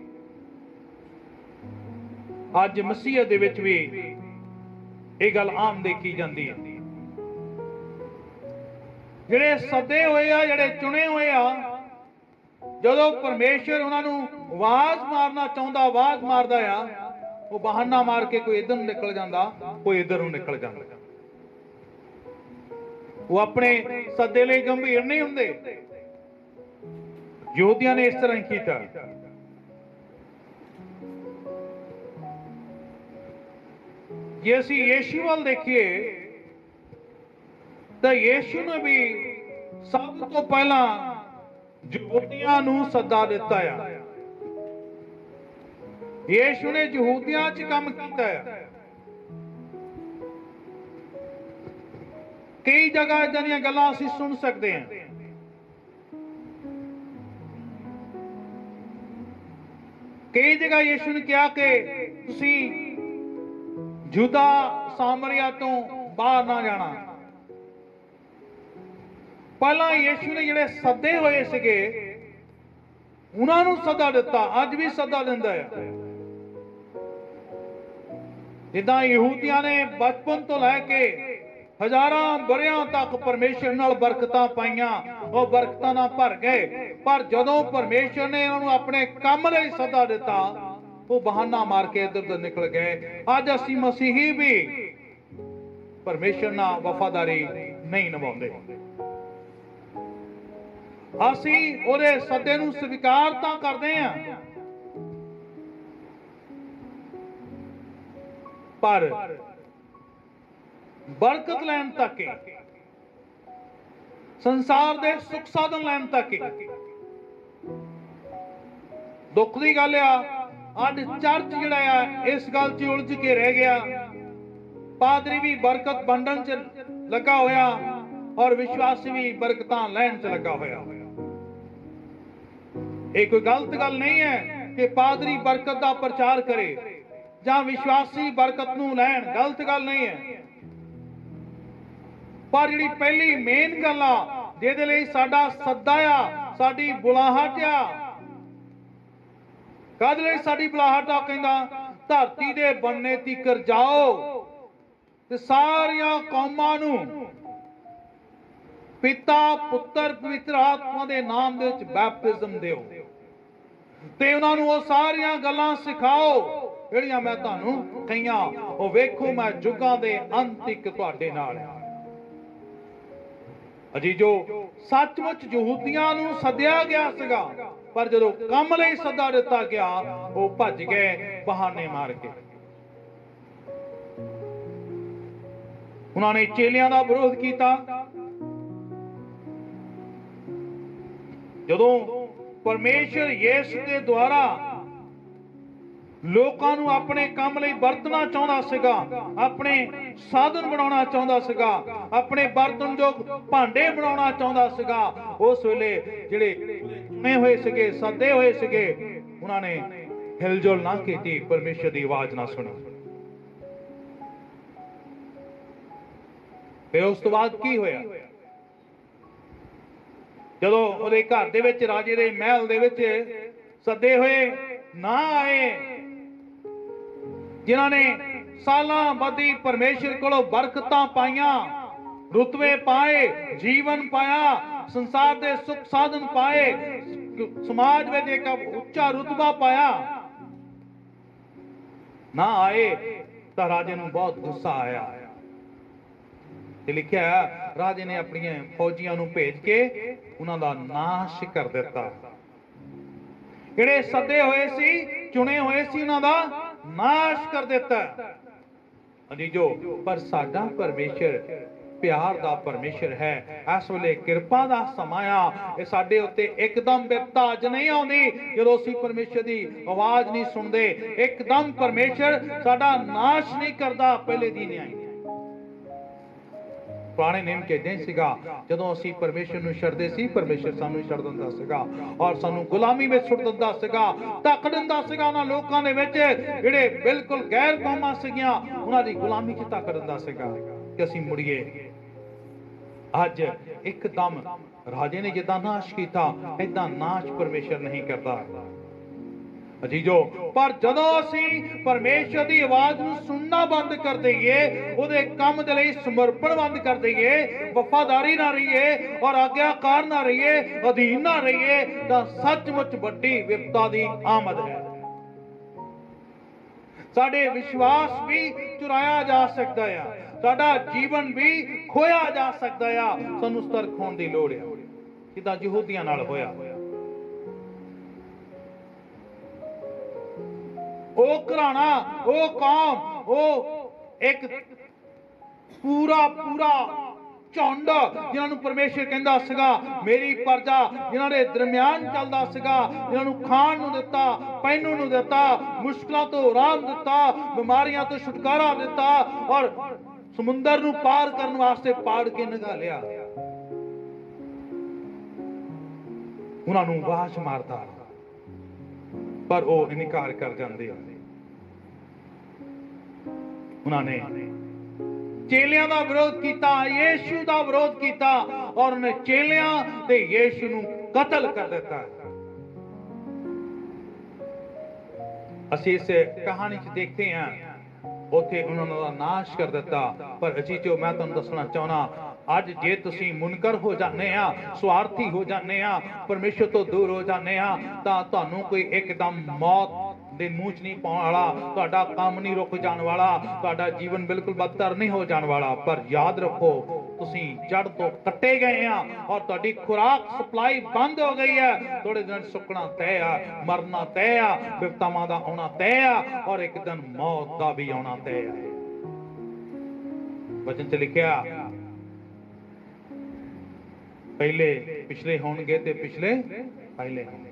ਅੱਜ ਮਸੀਹ ਦੇ ਵਿੱਚ ਵੀ ਇਹ ਗੱਲ ਆਮ ਦੇਖੀ ਜਾਂਦੀ ਹੈ। ਜਿਹੜੇ ਸੱਦੇ ਹੋਏ ਆ, ਜਿਹੜੇ ਚੁਣੇ ਹੋਏ ਆ ਜਦੋਂ ਪਰਮੇਸ਼ਰ ਉਹਨਾਂ ਨੂੰ ਆਵਾਜ਼ ਮਾਰਨਾ ਚਾਹੁੰਦਾ, ਆਵਾਜ਼ ਮਾਰਦਾ ਆ, ਉਹ ਬਹਾਨਾ ਮਾਰ ਕੇ ਕੋਈ ਇਧਰ ਨੂੰ ਨਿਕਲ ਜਾਂਦਾ, ਕੋਈ ਇਧਰ ਨੂੰ ਨਿਕਲ ਜਾਂਦਾ। ਉਹ ਆਪਣੇ ਸੱਦੇ ਲਈ ਗੰਭੀਰ ਨਹੀਂ ਹੁੰਦੇ। ਯਹੂਦੀਆਂ ਨੇ ਇਸ ਤਰ੍ਹਾਂ ਹੀ ਕੀਤਾ। ਜੇ ਅਸੀਂ ਯੇਸ਼ੂ ਵੱਲ ਦੇਖੀਏ, ਤਾਂ ਯੇਸ਼ੂ ਨੇ ਵੀ ਸਭ ਤੋਂ ਪਹਿਲਾਂ ਯਹੂਦੀਆਂ ਨੂੰ ਸੱਦਾ ਦਿੱਤਾ ਆ। ਯੀਸ਼ੂ ਨੇ ਯਹੂਦੀਆਂ 'ਚ ਕੰਮ ਕੀਤਾ ਆ। ਕਈ ਜਗ੍ਹਾ ਇਦਾਂ ਦੀਆਂ ਗੱਲਾਂ ਅਸੀਂ ਸੁਣ ਸਕਦੇ ਹਾਂ ਕਈ ਜਗ੍ਹਾ ਯੀਸ਼ੂ ਨੇ ਕਿਹਾ ਕਿ ਤੁਸੀਂ ਜੁਦਾ ਸਾਮਰੀਆ ਤੋਂ ਬਾਹਰ ਨਾ ਜਾਣਾ। ਪਹਿਲਾਂ ਯੀਸ਼ੂ ਨੇ ਜਿਹੜੇ ਸੱਦੇ ਹੋਏ ਸੀਗੇ, ਉਹਨਾਂ ਨੂੰ ਸੱਦਾ ਦਿੱਤਾ, ਅੱਜ ਵੀ ਸੱਦਾ ਦਿੰਦਾ ਹੈ ਜਿੱਦਾਂ ਯਹੂਦੀਆਂ ਨੇ ਬਚਪਨ ਤੋਂ ਲੈ ਕੇ ਹਜ਼ਾਰਾਂ ਬਰਿਆਂ ਤੱਕ ਪਰਮੇਸ਼ਰ ਨਾਲ ਬਰਕਤਾਂ ਪਾਈਆਂ, ਉਹ ਬਰਕਤਾਂ ਨਾਲ ਭਰ ਗਏ। ਪਰ ਜਦੋਂ ਪਰਮੇਸ਼ਰ ਨੇ ਉਹਨਾਂ ਨੂੰ ਆਪਣੇ ਕੰਮ ਲਈ ਸੱਦਾ ਦਿੱਤਾ, ਉਹ ਬਹਾਨਾ ਮਾਰ ਕੇ ਇੱਧਰ ਉੱਧਰ ਨਿਕਲ ਗਏ। ਅੱਜ ਅਸੀਂ ਮਸੀਹੀ ਵੀ ਪਰਮੇਸ਼ਰ ਨਾਲ ਵਫਾਦਾਰੀ ਨਹੀਂ ਨਿਭਾਉਂਦੇ। ਅਸੀਂ ਉਹਦੇ ਸੱਦੇ ਨੂੰ ਸਵੀਕਾਰ ਤਾਂ ਕਰਦੇ ਹਾਂ। ਪਰ ਬਰਕਤ ਲੈਣ ਤੱਕ ਸੰਸਾਰ ਦੇ ਸੁੱਖ ਸਾਧਨ ਲੈਣ ਤੱਕ ਦੁੱਖ ਦੀ ਗੱਲ ਆ ਅੱਜ ਚਰਚ ਜਿਹੜਾ ਆ, ਇਸ ਗੱਲ 'ਚ ਉਲਝ ਕੇ ਰਹਿ ਗਿਆ। ਪਾਦਰੀ ਵੀ ਬਰਕਤ ਵੰਡਣ 'ਚ ਲੱਗਾ ਹੋਇਆ ਔਰ ਵਿਸ਼ਵਾਸੀ ਵੀ ਬਰਕਤਾਂ ਲੈਣ 'ਚ ਲੱਗਾ ਹੋਇਆ। ਇਹ ਕੋਈ ਗਲਤ ਗੱਲ ਨਹੀਂ ਹੈ ਕਿ ਪਾਦਰੀ ਬਰਕਤ ਦਾ ਪ੍ਰਚਾਰ ਕਰੇ ਜਾਂ ਵਿਸ਼ਵਾਸੀ ਬਰਕਤ ਨੂੰ ਲੈਣ। ਗਲਤ ਗੱਲ ਨਹੀਂ ਹੈ। ਪਰ ਜਿਹੜੀ ਪਹਿਲੀ ਮੇਨ ਗੱਲ ਆ, ਜਿਹਦੇ ਲਈ ਸਾਡਾ ਸੱਦਾ ਆ, ਸਾਡੀ ਬੁਲਾਹਟ ਆ ਕਦ ਲਈ ਸਾਡੀ ਬੁਲਾਹਟ ਆ ਕਹਿੰਦਾ, ਧਰਤੀ ਦੇ ਬੰਨੇ ਤੀਕਰ ਜਾਓ ਤੇ ਸਾਰੀਆਂ ਕੌਮਾਂ ਨੂੰ ਪਿਤਾ ਪੁੱਤਰ ਪਵਿੱਤਰ ਆਤਮਾ ਦੇ ਨਾਮ ਦੇ ਵਿੱਚ ਬੈਪਟਿਜ਼ਮ ਦਿਓ। ਤੇ ਉਹਨਾਂ ਨੂੰ ਉਹ ਸਾਰੀਆਂ ਗੱਲਾਂ ਸਿਖਾਓ, ਜਿਹੜੀਆਂ ਮੈਂ ਤੁਹਾਨੂੰ ਕਹੀਆਂ। ਉਹ ਵੇਖੋ, ਮੈਂ ਜੁਗਾਂ ਦੇ ਅੰਤ ਤੱਕ ਤੁਹਾਡੇ ਨਾਲ ਹਾਂ। ਅਜੀ ਸੱਚਮੁੱਚ ਯਹੂਦੀਆਂ ਨੂੰ ਸੱਦਿਆ ਗਿਆ ਸੀਗਾ, ਪਰ ਜਦੋਂ ਕੰਮ ਲਈ ਸੱਦਾ ਦਿੱਤਾ ਗਿਆ, ਉਹ ਭੱਜ ਗਏ, ਬਹਾਨੇ ਮਾਰ ਕੇ। ਉਹਨਾਂ ਨੇ ਚੇਲਿਆਂ ਦਾ ਵਿਰੋਧ ਕੀਤਾ। ਜਦੋਂ ਪਰਮੇਸ਼ਰ ਯਿਸੂ ਦੇ ਦੁਆਰਾ ਲੋਕਾਂ ਨੂੰ ਆਪਣੇ ਕੰਮ ਲਈ ਵਰਤਣਾ ਚਾਹੁੰਦਾ ਸੀਗਾ, ਆਪਣੇ ਸਾਧਨ ਬਣਾਉਣਾ ਚਾਹੁੰਦਾ ਸੀਗਾ, ਆਪਣੇ ਬਰਤਨਯੋਗ ਭਾਂਡੇ ਬਣਾਉਣਾ ਚਾਹੁੰਦਾ ਸੀਗਾ, ਉਸ ਵੇਲੇ ਜਿਹੜੇ ਚੁਣੇ ਹੋਏ ਸੀਗੇ, ਸੱਦੇ ਹੋਏ ਸੀਗੇ, ਉਹਨਾਂ ਨੇ ਹਿਲਜੁਲ ਨਾ ਕੀਤੀ, ਪਰਮੇਸ਼ਰ ਦੀ ਆਵਾਜ਼ ਨਾ ਸੁਣੀ। ਫਿਰ ਉਸ ਤੋਂ ਬਾਅਦ ਕੀ ਹੋਇਆ? ਜਦੋਂ ਉਹਦੇ ਘਰ ਦੇ ਵਿੱਚ ਰਾਜੇ ਦੇ ਮਹਿਲ ਦੇ ਵਿੱਚ ਸੱਦੇ ਹੋਏ, ਨਾ ਆਏ, ਜਿਨ੍ਹਾਂ ਨੇ ਸਾਲਾਂ ਬੱਧੀ ਪਰਮੇਸ਼ਰ ਕੋਲੋਂ ਬਰਕਤਾਂ ਪਾਈਆਂ, ਰੁਤਬੇ ਪਾਏ, ਜੀਵਨ ਪਾਇਆ, ਸੰਸਾਰ ਦੇ ਸੁਖ ਸਾਧਨ ਪਾਏ, ਸਮਾਜ ਵਿੱਚ ਇੱਕ ਉੱਚਾ ਰੁਤਬਾ ਪਾਇਆ। ਨਾ ਆਏ ਤਾਂ ਰਾਜੇ ਨੂੰ ਬਹੁਤ ਗੁੱਸਾ ਆਇਆ। ਤੇ ਲਿਖਿਆ ਰਾਜੇ ਨੇ ਆਪਣੀਆਂ ਫੌਜੀਆਂ ਨੂੰ ਭੇਜ ਕੇ ਉਹਨਾਂ ਦਾ ਨਾਸ਼ ਕਰ ਦਿੱਤਾ। ਜਿਹੜੇ ਸੱਦੇ ਹੋਏ ਸੀ, ਚੁਣੇ ਹੋਏ ਸੀ, ਉਹਨਾਂ ਦਾ ਨਾਸ਼ ਕਰ ਦਿੱਤਾ। ਅਜੀਜੋ ਪਰ ਸਾਡਾ ਪਰਮੇਸ਼ਰ ਪਿਆਰ ਦਾ ਪਰਮੇਸ਼ਰ ਹੈ। ਇਸ ਵੇਲੇ ਕਿਰਪਾ ਦਾ ਸਮਾਂ ਆ। ਇਹ ਸਾਡੇ ਉੱਤੇ ਇੱਕਦਮ ਵਿਪਤਾ ਅੱਜ ਨਹੀਂ ਆਉਂਦੀ। ਜਦੋਂ ਅਸੀਂ ਪਰਮੇਸ਼ਰ ਦੀ ਆਵਾਜ਼ ਨਹੀਂ ਸੁਣਦੇ, ਇੱਕਦਮ ਪਰਮੇਸ਼ਰ ਸਾਡਾ ਨਾਸ਼ ਨਹੀਂ ਕਰਦਾ, ਪਹਿਲੇ ਦਿਨ ਆਈ। ਪੁਰਾਣੇ ਨੇਮ ਕਹਿੰਦੇ ਸੀਗਾ। ਜਦੋਂ ਅਸੀਂ ਪਰਮੇਸ਼ਰ ਨੂੰ ਛੱਡਦੇ ਸੀ, ਪਰਮੇਸ਼ਰ ਸਾਨੂੰ ਛੱਡ ਦਿੰਦਾ ਸੀਗਾ ਔਰ ਸਾਨੂੰ ਗੁਲਾਮੀ ਵਿੱਚ ਸੁੱਟ ਦਿੰਦਾ ਸੀਗਾ, ਧੱਕ ਦਿੰਦਾ ਸੀਗਾ ਉਹਨਾਂ ਲੋਕਾਂ ਦੇ ਵਿੱਚ, ਜਿਹੜੇ ਬਿਲਕੁਲ ਗੈਰ ਕੌਮਾਂ ਸੀਗੀਆਂ, ਉਹਨਾਂ ਦੀ ਗੁਲਾਮੀ 'ਚ ਧੱਕ ਦਿੰਦਾ ਸੀਗਾ ਕਿ ਅਸੀਂ ਮੁੜੀਏ। ਅੱਜ ਇੱਕਦਮ ਰਾਜੇ ਨੇ ਜਿੱਦਾਂ ਨਾਸ਼ ਕੀਤਾ ਇਦਾਂ ਨਾਸ਼ ਪਰਮੇਸ਼ਰ ਨਹੀਂ ਕਰਦਾ। ਅਜੀਜੋ, ਪਰ ਜਦੋਂ ਅਸੀਂ ਪਰਮੇਸ਼ਰ ਦੀ ਆਵਾਜ਼ ਨੂੰ ਸੁਣਨਾ ਬੰਦ ਕਰ ਦਈਏ, ਉਹਦੇ ਕੰਮ ਦੇ ਲਈ ਸਮਰਪਣ ਬੰਦ ਕਰ ਦਈਏ, ਵਫਾਦਾਰੀ ਨਾ ਰਹੀਏ ਔਰ ਆਗਿਆਕਾਰ ਨਾ ਰਹੀਏ, ਅਧੀਨ ਨਾ ਰਹੀਏ, ਤਾਂ ਸੱਚਮੁੱਚ ਵੱਡੀ ਵਿਪਤਾ ਦੀ ਆਮਦ ਹੈ। ਸਾਡੇ ਵਿਸ਼ਵਾਸ ਵੀ ਚੁਰਾਇਆ ਜਾ ਸਕਦਾ ਆ, ਸਾਡਾ ਜੀਵਨ ਵੀ ਖੋਇਆ ਜਾ ਸਕਦਾ ਆ, ਸਾਨੂੰ ਸਤਰਕ ਹੋਣ ਦੀ ਲੋੜ ਆ। ਜਿੱਦਾਂ ਯਹੂਦੀਆਂ ਨਾਲ ਹੋਇਆ? ਉਹ ਘਰਾਣਾ, ਉਹ ਕੌਮ, ਉਹ ਇੱਕ ਪੂਰਾ ਪੂਰਾ ਝੁੰਡ ਜਿਨ੍ਹਾਂ ਨੂੰ ਪਰਮੇਸ਼ਰ ਕਹਿੰਦਾ ਸੀਗਾ, ਮੇਰੀ ਪਰਜਾ ਜਿਨ੍ਹਾਂ ਦੇ ਦਰਮਿਆਨ ਚੱਲਦਾ ਸੀਗਾ, ਜਿਨ੍ਹਾਂ ਨੂੰ ਖਾਣ ਨੂੰ ਦਿੱਤਾ, ਪਹਿਨਣ ਨੂੰ ਦਿੱਤਾ, ਮੁਸ਼ਕਲਾਂ ਤੋਂ ਆਰਾਮ ਦਿੱਤਾ, ਬਿਮਾਰੀਆਂ ਤੋਂ ਛੁਟਕਾਰਾ ਦਿੱਤਾ ਔਰ ਸਮੁੰਦਰ ਨੂੰ ਪਾਰ ਕਰਨ ਵਾਸਤੇ ਪਾੜ ਕੇ ਨਿਗਾਹ ਲਿਆ। ਉਹਨਾਂ ਨੂੰ ਆਵਾਜ਼ ਮਾਰਦਾ ਪਰ ਉਹ ਇਨਕਾਰ ਕਰ ਜਾਂਦੇ ਉਹਨਾਂ ਨੇ ਚੇਲਿਆਂ ਦਾ ਵਿਰੋਧ ਕੀਤਾ, ਯੀਸ਼ੂ ਦਾ ਵਿਰੋਧ ਕੀਤਾ ਔਰ ਉਹਨੇ ਚੇਲਿਆਂ ਤੇ ਯੀਸ਼ੂ ਨੂੰ ਕਤਲ ਕਰ ਦਿੱਤਾ। ਅਸੀਂ ਇਸ ਕਹਾਣੀ 'ਚ ਦੇਖਦੇ ਹਾਂ, ਉੱਥੇ ਉਹਨਾਂ ਦਾ ਨਾਸ਼ ਕਰ ਦਿੱਤਾ। ਪਰ ਅਜੀ ਮੈਂ ਤੁਹਾਨੂੰ ਦੱਸਣਾ ਚਾਹਣਾ ਅੱਜ ਜੇ ਤੁਸੀਂ ਮੁਨਕਰ ਹੋ ਜਾਂਦੇ ਆ, ਸਵਾਰਥੀ ਹੋ ਜਾਂਦੇ ਆ, ਪਰਮੇਸ਼ਰ ਤੋਂ ਦੂਰ ਹੋ ਜਾਂਦੇ ਆ, ਤਾਂ ਤੁਹਾਨੂੰ ਕੋਈ ਇੱਕਦਮ ਮੌਤ ਦੇ ਮੂੰਹ 'ਚ ਨਹੀਂ ਪਾਉਣ ਵਾਲਾ, ਤੁਹਾਡਾ ਕੰਮ ਨਹੀਂ ਰੁਕ ਜਾਣ ਵਾਲਾ, ਤੁਹਾਡਾ ਜੀਵਨ ਬਿਲਕੁਲ ਬਦਤਰ ਨਹੀਂ ਹੋ ਜਾਣ ਵਾਲਾ। ਪਰ ਯਾਦ ਰੱਖੋ, ਤੁਸੀਂ ਜੜ ਤੋਂ ਕੱਟੇ ਗਏ ਆ ਔਰ ਤੁਹਾਡੀ ਖੁਰਾਕ ਸਪਲਾਈ ਬੰਦ ਹੋ ਗਈ ਹੈ। ਥੋੜੇ ਦਿਨ ਸੁੱਕਣਾ ਤੈਅ ਆ, ਮਰਨਾ ਤੈਅ ਆ, ਵਿਪਤਾਵਾਂ ਦਾ ਆਉਣਾ ਤੈਅ ਆ ਔਰ ਇੱਕ ਦਿਨ ਮੌਤ ਦਾ ਵੀ ਆਉਣਾ ਤੈਅ ਆ। ਵਚਨ 'ਚ ਲਿਖਿਆ ਪਹਿਲੇ ਪਿਛਲੇ ਹੋਣਗੇ ਤੇ ਪਿਛਲੇ ਪਹਿਲੇ ਹੋਣਗੇ।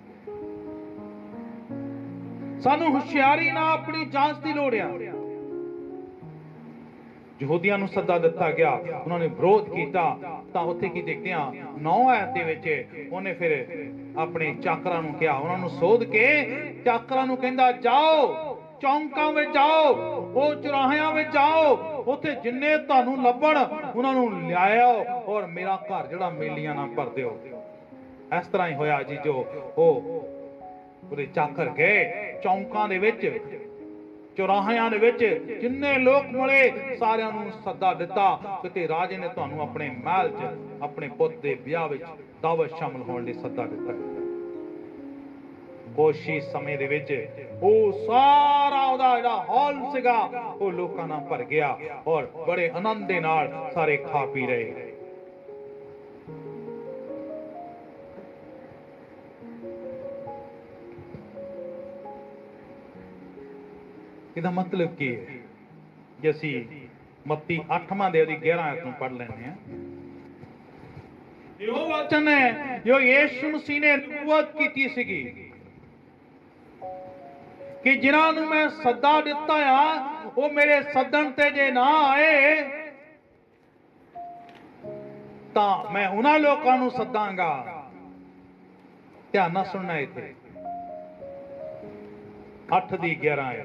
ਸਾਨੂੰ ਹੁਸ਼ਿਆਰੀ ਨਾਲ ਆਪਣੀ ਜਾਂਚ ਦੀ ਲੋੜ ਆ। ਯਹੂਦੀਆਂ ਨੂੰ ਸੱਦਾ ਦਿੱਤਾ ਗਿਆ। ਉਹਨਾਂ ਨੇ ਵਿਰੋਧ ਕੀਤਾ। ਤਾਂ ਉੱਥੇ ਕੀ ਦੇਖਦੇ ਆ 9 ਆਇਤ ਦੇ ਵਿੱਚ ਉਹਨੇ ਫਿਰ ਆਪਣੇ ਚਾਕਰਾਂ ਨੂੰ ਕਿਹਾ। ਉਹਨਾਂ ਨੂੰ ਸੋਧ ਕੇ ਚਾਕਰਾਂ ਨੂੰ ਕਹਿੰਦਾ, ਜਾਓ ਚੌਂਕਾਂ ਵਿੱਚ ਜਾਓ ਉਹ ਚੁਰਾਹਿਆਂ ਵਿੱਚ ਜਾਓ ਉੱਥੇ ਜਿੰਨੇ ਤੁਹਾਨੂੰ ਲੱਭਣ, ਉਹਨਾਂ ਨੂੰ ਲਿਆਇਓ ਔਰ ਮੇਰਾ ਘਰ ਜਿਹੜਾ ਮੇਲੀਆਂ ਨਾਲ ਭਰ ਦਿਓ। ਇਸ ਤਰ੍ਹਾਂ ਹੀ ਹੋਇਆ ਜੀ ਜੋ ਉਹ ਉਹਦੇ ਚਾਕਰ ਗਏ, ਚੌਂਕਾਂ ਦੇ ਵਿੱਚ, ਚੌਰਾਹਿਆਂ ਦੇ ਵਿੱਚ, ਜਿੰਨੇ ਲੋਕ ਮਿਲੇ, ਸਾਰਿਆਂ ਨੂੰ ਸੱਦਾ ਦਿੱਤਾ, ਕਿਤੇ ਰਾਜੇ ਨੇ ਤੁਹਾਨੂੰ ਆਪਣੇ ਮਹਿਲ 'ਚ, ਆਪਣੇ ਪੁੱਤ ਦੇ ਵਿਆਹ ਵਿੱਚ ਦਾਵਤ ਸ਼ਾਮਲ ਹੋਣ ਲਈ ਸੱਦਾ ਦਿੱਤਾ। ਕੋਸ਼ੀ ਸਮੇਂ ਦੇ ਵਿੱਚ ਉਹ ਸਾਰਾ ਉਹਦਾ ਜਿਹੜਾ ਹਾਲ ਸੀਗਾ, ਉਹ ਲੋਕਾਂ ਨਾਲ ਭਰ ਗਿਆ ਔਰ ਬੜੇ ਆਨੰਦ ਦੇ ਨਾਲ ਸਾਰੇ ਖਾ ਪੀ ਰਹੇ। ਇਹਦਾ ਮਤਲਬ ਕੀ ਹੈ? ਜੇ ਅਸੀਂ ਮੱਤੀ 8ਵਾਂ ਦੇ ਉਹਦੀ 11 ਆਇਤ ਨੂੰ ਪੜ੍ਹ ਲੈਂਦੇ ਹਾਂ। ਇਹੋ ਵਚਨ ਹੈ, ਜੋ ਯੀਸ਼ੂ ਮਸੀਹ ਨੇ ਨਬੂਵਤ ਕੀਤੀ ਸੀਗੀ। ਕਿ ਜਿਨ੍ਹਾਂ ਨੂੰ ਮੈਂ ਸੱਦਾ ਦਿੱਤਾ ਆ, ਉਹ ਮੇਰੇ ਸੱਦਣ ਤੇ ਜੇ ਨਾ ਆਏ, ਤਾਂ ਮੈਂ ਉਹਨਾਂ ਲੋਕਾਂ ਨੂੰ ਸੱਦਾਂਗਾ। ਧਿਆਨ ਨਾਲ ਸੁਣਨਾ ਇੱਥੇ। 8 ਦੀ 11 ਹੈ।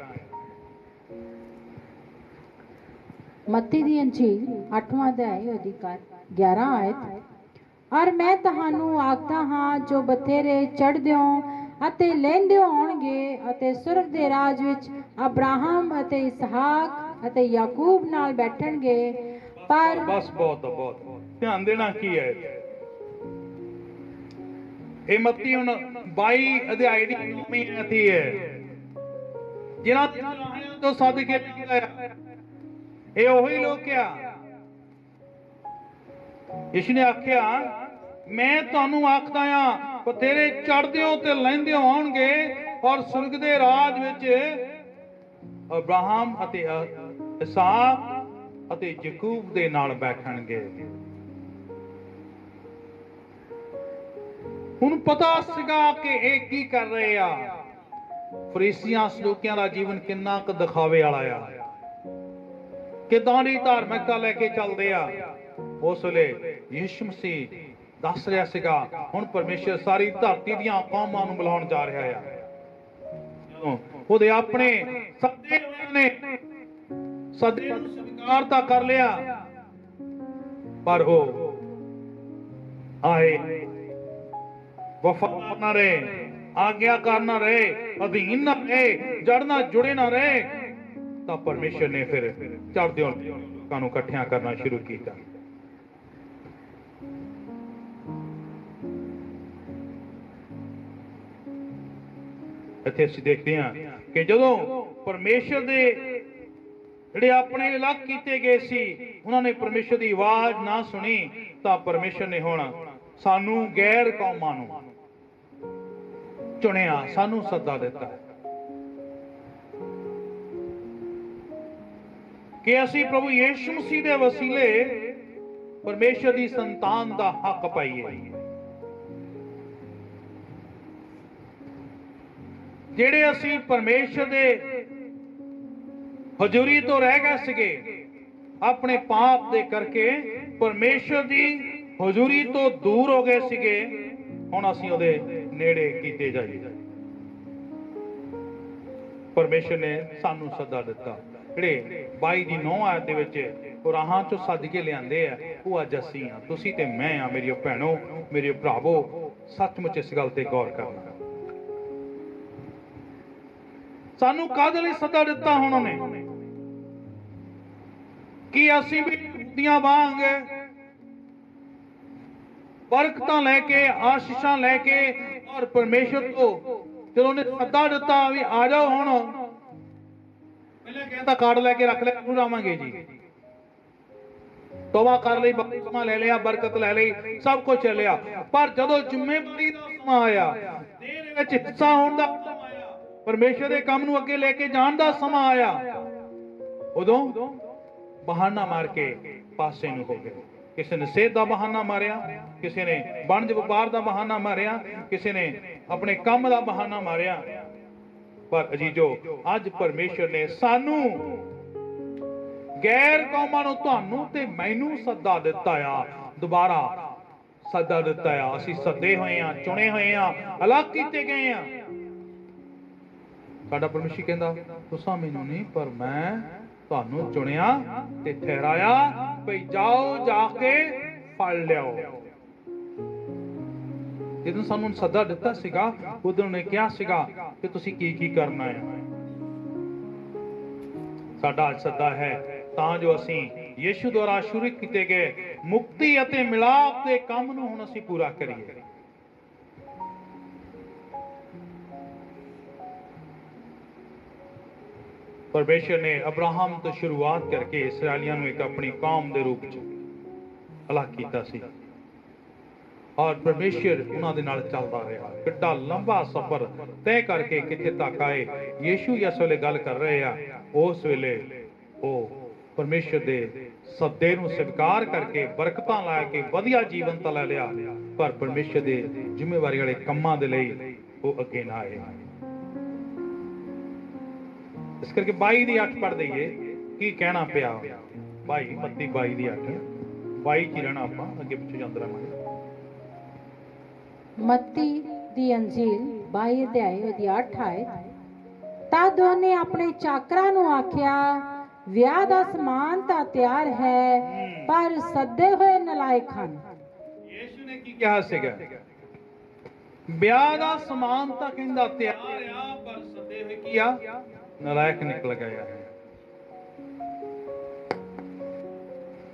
ਮੱਤੀ ਦੀ ਅੰਜੀਲ 8ਵਾਂ ਅਧਿਆਇ ਉਹਦੀ ਕਰ 11 ਆਇਤ। ਔਰ ਮੈਂ ਤੁਹਾਨੂੰ ਆਖਦਾ ਹਾਂ, ਜੋ ਬਥੇਰੇ ਚੜ੍ਹਦਿਓ ਅਤੇ ਲੈਂਦਿਓ ਆਉਣਗੇ ਅਤੇ ਸੁਰਗ ਦੇ ਰਾਜ ਵਿੱਚ ਅਬਰਾਹਮ ਅਤੇ ਇਸਹਾਕ ਅਤੇ ਯਾਕੂਬ ਨਾਲ ਬੈਠਣਗੇ, ਪਰ ਬਸ ਬਹੁਤ ਬਹੁਤ। ਧਿਆਨ ਦੇਣਾ ਕੀ ਹੈ? ਇਹ ਮੱਤੀ ਹੁਣ 22 ਅਧਿਆਇ ਦੀ ਨੌਵੀਂ ਆਇਤੀ ਹੈ ਜਿਨ੍ਹਾਂ ਤੋਂ ਸੱਦ ਇਹ ਉਹੀ ਲੋਕ ਆ। ਇਸ ਨੇ ਆਖਿਆ, ਮੈਂ ਤੁਹਾਨੂੰ ਆਖਦਾ ਆ ਬਥੇਰੇ ਚੜਦੇ ਹੋ ਤੇ ਲੈਂਦਿਓ ਆਉਣਗੇ ਔਰ ਸੁਰਗ ਦੇ ਰਾਜ ਵਿੱਚ ਅਬਰਾਹਮ ਅਤੇ ਇਸਾਕ ਅਤੇ ਯਾਕੂਬ ਦੇ ਨਾਲ ਬੈਠਣਗੇ। ਹੁਣ ਪਤਾ ਸੀਗਾ ਕਿ ਇਹ ਕੀ ਕਰ ਰਹੇ ਆ। ਫਰੀਸੀਆਂ ਸਲੂਕਿਆਂ ਦਾ ਜੀਵਨ ਕਿੰਨਾ ਕੁ ਦਿਖਾਵੇ ਵਾਲਾ ਆ। ਕਿਦਾਂ ਦੀ ਧਾਰਮਿਕਤਾ ਲੈ ਕੇ ਚੱਲਦੇ ਆ। ਉਸ ਵੇਲੇ ਯਿਸੂ ਮਸੀਹ ਦੱਸ ਰਿਹਾ ਸੀਗਾ, ਹੁਣ ਪਰਮੇਸ਼ਰ ਸਾਰੀ ਧਰਤੀ ਦੀਆਂ ਕੌਮਾਂ ਨੂੰ ਬੁਲਾਉਣ ਜਾ ਰਿਹਾ ਆ। ਉਹਦੇ ਆਪਣੇ ਸੱਦੇ ਨੇ, ਸੱਦੇ ਨੂੰ ਸਵੀਕਾਰ ਤਾਂ ਕਰ ਲਿਆ, ਪਰ ਉਹ ਆਏ। ਵਫਾਦਾਰ ਨਾ ਰਹੇ ਆਗਿਆ ਕਰਨਾ ਰਹੇ, ਅਧੀਨ ਨਾ ਰਹੇ, ਜੜ ਨਾਲ ਜੁੜੇ ਨਾ ਰਹੇ, ਤਾਂ ਪਰਮੇਸ਼ਰ ਨੇ ਫਿਰ ਚੜ੍ਹਦੇ ਲੋਕਾਂ ਨੂੰ ਇਕੱਠਿਆਂ ਕਰਨਾ ਸ਼ੁਰੂ ਕੀਤਾ। ਇੱਥੇ ਅਸੀਂ ਦੇਖਦੇ ਹਾਂ ਕਿ ਜਦੋਂ ਪਰਮੇਸ਼ਰ ਦੇ ਜਿਹੜੇ ਆਪਣੇ ਅਲੱਗ ਕੀਤੇ ਗਏ ਸੀ, ਉਹਨਾਂ ਨੇ ਪਰਮੇਸ਼ਰ ਦੀ ਆਵਾਜ਼ ਨਾ ਸੁਣੀ, ਤਾਂ ਪਰਮੇਸ਼ਰ ਨੇ ਹੁਣ ਸਾਨੂੰ ਗੈਰ ਕੌਮਾਂ ਨੂੰ ਚੁਣਿਆ, ਸਾਨੂੰ ਸੱਦਾ ਦਿੱਤਾ। ਕਿ ਅਸੀਂ ਪ੍ਰਭੂ ਯੀਸ਼ੂ ਮਸੀਹ ਦੇ ਵਸੀਲੇ ਪਰਮੇਸ਼ਰ ਦੀ ਸੰਤਾਨ ਦਾ ਹੱਕ ਪਾਈਏ। ਜਿਹੜੇ ਅਸੀਂ ਪਰਮੇਸ਼ਰ ਦੇ ਹਜ਼ੂਰੀ ਤੋਂ ਰਹਿ ਗਏ ਸੀਗੇ, ਆਪਣੇ ਪਾਪ ਦੇ ਕਰਕੇ ਪਰਮੇਸ਼ਰ ਦੀ ਹਜ਼ੂਰੀ ਤੋਂ ਦੂਰ ਹੋ ਗਏ ਸੀਗੇ, ਹੁਣ ਅਸੀਂ ਉਹਦੇ ਨੇੜੇ ਕੀਤੇ ਜਾਈਏ। ਪਰਮੇਸ਼ਰ ਨੇ ਸਾਨੂੰ ਸੱਦਾ ਦਿੱਤਾ। ਜਿਹੜੇ 22 ਦੀ 9 ਆਇਤ ਦੇ ਵਿੱਚ ਉਹ ਰਾਹਾਂ ਚੋਂ ਸੱਦ ਕੇ ਲਿਆਂਦੇ ਆ, ਉਹ ਅੱਜ ਅਸੀਂ ਆ। ਤੁਸੀਂ ਤੇ ਮੈਂ ਆ ਮੇਰੀਓ ਭੈਣੋ, ਮੇਰੇ ਭਰਾਵੋ, ਸੱਚਮੁੱਚ ਇਸ ਗੱਲ ਤੇ ਗੌਰ ਕਰਨਾ। ਸਾਨੂੰ ਕਾਹਦੇ ਲਈ ਸੱਦਾ ਦਿੱਤਾ ਹੁਣ ਉਹਨੇ? ਕੀ ਅਸੀਂ ਵੀ ਦੀਆਂ ਵਾਂਗ ਬਰਕਤਾਂ ਲੈ ਕੇ, ਆਸ਼ੀਸ਼ਾਂ ਲੈ ਕੇ ਔਰ ਪਰਮੇਸ਼ਰ ਤੋਂ ਜਦੋਂ ਉਹਨੇ ਸੱਦਾ ਦਿੱਤਾ ਵੀ ਆ ਜਾਓ ਹੁਣ, ਪਹਿਲਾਂ ਕਹਿੰਦਾ ਕਾਰਡ ਲੈ ਕੇ ਰੱਖ ਲੈ ਨੂੰ ਆਵਾਂਗੇ ਜੀ। ਤੋਬਾ ਕਰ ਲਈ, ਬਪਤਿਸਮਾ ਲੈ ਲਿਆ, ਬਰਕਤ ਲੈ ਲਈ, ਸਭ ਕੁਝ ਲੈ ਲਿਆ। ਪਰ ਜਦੋਂ ਜ਼ਿੰਮੇਵਾਰੀ ਦਾ ਸਮਾਂ ਆਇਆ ਦੇਰ ਵਿੱਚ ਹਿੱਸਾ ਹੋਣ ਦਾ ਪਰਮੇਸ਼ਰ ਦੇ ਕੰਮ ਨੂੰ ਅੱਗੇ ਲੈ ਕੇ ਜਾਣ ਦਾ ਸਮਾਂ ਆਇਆ। ਉਦੋਂ ਬਹਾਨਾ ਮਾਰ ਕੇ ਪਾਸੇ ਨੂੰ ਹੋ ਗਏ। ਕਿਸੇ ਨੇ ਸਿਹਤ ਦਾ ਬਹਾਨਾ ਮਾਰਿਆ, ਕਿਸੇ ਨੇ ਵਣਜ ਵਪਾਰ ਦਾ ਬਹਾਨਾ ਮਾਰਿਆ, ਕਿਸੇ ਨੇ ਆਪਣੇ ਕੰਮ ਦਾ ਬਹਾਨਾ ਮਾਰਿਆ। ਪਰ ਅਜੀਜੋ, ਅੱਜ ਪਰਮੇਸ਼ਰ ਨੇ ਸਾਨੂੰ ਗੈਰ ਕੌਮਾਂ ਨੂੰ ਤੁਹਾਨੂੰ ਤੇ ਮੈਨੂੰ ਸੱਦਾ ਦਿੱਤਾ ਆ। ਦੁਬਾਰਾ ਸੱਦਾ ਦਿੱਤਾ ਆ। ਅਸੀਂ ਸੱਦੇ ਹੋਏ ਆ, ਚੁਣੇ ਹੋਏ ਆ, ਅਲੱਗ ਕੀਤੇ ਗਏ ਆ। ਸਾਡਾ ਪਰਮੇਸ਼ਰ ਕਹਿੰਦਾ? ਤੁਸੀਂ ਮੈਨੂੰ ਨਹੀਂ, ਪਰ ਮੈਂ ਤੁਹਾਨੂੰ ਚੁਣਿਆ ਤੇ ਠਹਿਰਾਇਆ। ਭਈ ਜਾਓ, ਜਾ ਕੇ ਫਲ ਲਿਆਓ। ਜਦੋਂ ਸਾਨੂੰ ਸੱਦਾ ਦਿੱਤਾ ਸੀਗਾ ਉਦੋਂ ਨੇ ਕਿਹਾ ਸੀਗਾ ਕਿ ਤੁਸੀਂ ਕੀ ਕੀ ਕਰਨਾ ਹੈ? ਸਾਡਾ ਅੱਜ ਸੱਦਾ ਹੈ, ਤਾਂ ਜੋ ਅਸੀਂ ਯੀਸ਼ੂ ਦੁਆਰਾ ਸ਼ੁਰੂ ਕੀਤੇ ਗਏ ਮੁਕਤੀ ਅਤੇ ਮਿਲਾਪ ਦੇ ਕੰਮ ਨੂੰ ਹੁਣ ਅਸੀਂ ਪੂਰਾ ਕਰੀਏ। ਪਰਮੇਸ਼ਰ ਨੇ ਅਬਰਾਹਮ ਤੋਂ ਸ਼ੁਰੂਆਤ ਕਰਕੇ ਇਸرائیਲੀਆਂ ਨੂੰ ਇੱਕ ਆਪਣੀ ਕੌਮ ਦੇ ਰੂਪ ਚ ਅਲੱਗ ਕੀਤਾ ਸੀ। ਔਰ ਪਰਮੇਸ਼ਰ ਉਹਨਾਂ ਦੇ ਨਾਲ ਚੱਲਦਾ ਰਿਹਾ। ਕਿੱਡਾ ਲੰਬਾ ਸਫ਼ਰ ਤੈਅ ਕਰਕੇ ਕਿੱਥੇ ਤੱਕ ਆਏ, ਯੀਸ਼ੂ ਇਸ ਵੇਲੇ ਗੱਲ ਕਰ ਰਹੇ ਆ, ਉਸ ਵੇਲੇ ਉਹ ਪਰਮੇਸ਼ਰ ਦੇ ਸੱਦੇ ਨੂੰ ਸਵੀਕਾਰ ਕਰਕੇ ਬਰਕਤਾਂ ਲਾ ਕੇ ਵਧੀਆ ਜੀਵਨ ਤਾਂ ਲੈ ਲਿਆ, ਪਰ ਪਰਮੇਸ਼ਰ ਦੇ ਜ਼ਿੰਮੇਵਾਰੀ ਵਾਲੇ ਕੰਮਾਂ ਦੇ ਲਈ ਉਹ ਅੱਗੇ ਨਾ ਆਏ। ਇਸ ਕਰਕੇ 22 ਦੀ 8 ਪੜ ਦਈਏ ਕੀ ਕਹਿਣਾ ਪਿਆ? 22 32 22 ਦੀ 8 22 ਚ ਰਹਿਣਾ ਆਪਾਂ? ਅੱਗੇ ਪਿੱਛੇ ਜਾਂਦੇ ਰਹਾਂਗੇ। ਮੱਤੀ ਦੀ ਅੰਜੀਲ 22 ਅਧਿਆਇ ਉਹਦੀ 8 ਆਇਤ ਤਦ ਉਹਨੇ ਆਪਣੇ ਚਾਕਰਾਂ ਨੂੰ ਆਖਿਆ ਵਿਆਹ ਦਾ ਸਮਾਨ ਤਾਂ ਤਿਆਰ ਹੈ ਪਰ ਸੱਦੇ ਹੋਏ ਨਲਾਇਕ ਹਨ। ਯੀਸ਼ੂ ਨੇ ਕੀ ਕਿਹਾ ਸੀਗਾ? ਵਿਆਹ ਦਾ ਸਮਾਨ ਤਾਂ ਕਹਿੰਦਾ ਤਿਆਰ ਆ ਪਰ ਸੱਦੇ ਹੋਏ ਕੀ ਆ? ਨਲਾਇਕ ਨਿਕਲ ਗਿਆ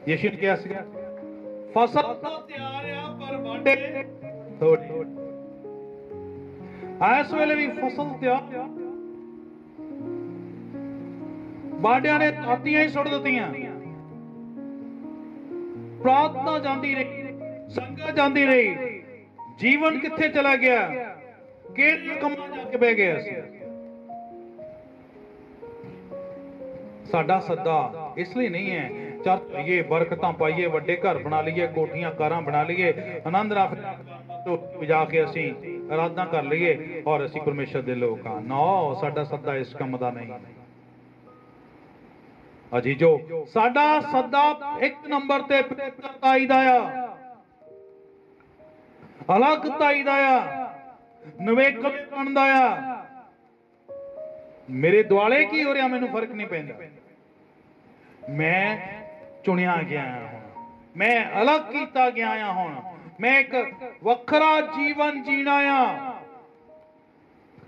ਯੀਸ਼ੂ ਨੇ ਕਿਹਾ ਸੀਗਾ, ਫਸਲ ਤਾਂ ਤਿਆਰ ਆ, ਪਰ ਵਾਢੇ ਥੋੜੀ ਇਸ ਵੇਲੇ ਵੀ ਫਸਲ ਤਿਆਰ ਆ। ਵਾਢਿਆਂ ਨੇ ਤਾਤੀਆਂ ਹੀ ਸੁੱਟ ਦਿੱਤੀਆਂ। ਪ੍ਰਾਰਥਨਾ ਜਾਂਦੀ ਰਹੀ, ਸੰਗਤ ਜਾਂਦੀ ਰਹੀ। ਜੀਵਨ ਕਿੱਥੇ ਚਲਾ ਗਿਆ? ਕਿਹੜੇ ਕੰਮਾਂ ਜਾ ਕੇ ਬਹਿ ਗਿਆ ਸੀ? ਸਾਡਾ ਸੱਦਾ ਇਸ ਲਈ ਨਹੀਂ ਹੈ। ਚਰਚ ਲਈਏ ਬਰਕਤਾਂ ਪਾਈਏ, ਵੱਡੇ ਘਰ ਬਣਾ ਲਈਏ, ਕੋਠੀਆਂ, ਕਾਰਾਂ ਬਣਾ ਲਈਏ, ਆਨੰਦ ਰੱਖ ਜਾ ਕੇ ਅਸੀਂ ਆਰਾਧਨਾ ਕਰ ਲਈਏ ਔਰ ਅਸੀਂ ਪਰਮੇਸ਼ਰ ਦੇ ਲੋਕ ਹਾਂ। ਨਾ, ਸਾਡਾ ਸੱਦਾ ਇਸ ਕੰਮ ਦਾ ਨਹੀਂ। ਅਜੀ ਜੋ, ਸਾਡਾ ਸੱਦਾ ਇੱਕ ਨੰਬਰ ਤੇ ਪਵਿੱਤਰਤਾਈ ਦਾ ਆ। ਅਲੱਗਤਾਈ ਦਾ ਆ। ਨਵੇਕਲਪਣ ਦਾ ਆ। ਮੇਰੇ ਦੁਆਲੇ ਕੀ ਹੋ ਰਿਹਾ, ਮੈਨੂੰ ਫ਼ਰਕ ਨਹੀਂ ਪੈਂਦਾ। ਮੈਂ ਚੁਣਿਆ ਗਿਆ ਹਾਂ ਹੁਣ। ਮੈਂ ਅਲੱਗ ਕੀਤਾ ਗਿਆ ਹਾਂ ਹੁਣ। ਮੈਂ ਇੱਕ ਵੱਖਰਾ ਜੀਵਨ ਜੀਣਾ ਆ।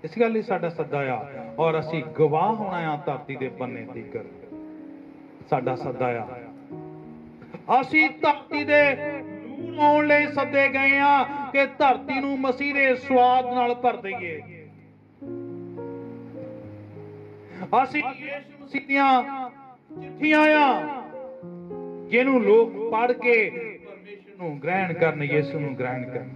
ਇਸ ਗੱਲ ਲਈ ਸਾਡਾ ਸੱਦਾ ਆ, ਔਰ ਅਸੀਂ ਗਵਾਹ ਹੋਣਾ ਆ ਧਰਤੀ ਦੇ ਬੰਨੇ ਤੀਕਰ। ਸਾਡਾ ਸੱਦਾ ਆ। ਅਸੀਂ ਧਰਤੀ ਦੇ ਨੂਰ ਆਉਣ ਲਈ ਸੱਦੇ ਗਏ ਆ ਕਿ ਧਰਤੀ ਨੂੰ ਮਸੀਹ ਦੇ ਸਵਾਦ ਨਾਲ ਭਰ ਦਈਏ। ਅਸੀਂ ਯੀਸ਼ੂ ਮਸੀਹ ਦੀਆਂ ਚਿੱਠੀਆਂ ਆ, ਜਿਹਨੂੰ ਲੋਕ ਪੜ੍ਹ ਕੇ ਪਰਮੇਸ਼ਰ ਨੂੰ ਗ੍ਰਹਿਣ ਕਰਨ, ਯੀਸ਼ੂ ਨੂੰ ਗ੍ਰਹਿਣ ਕਰਨ।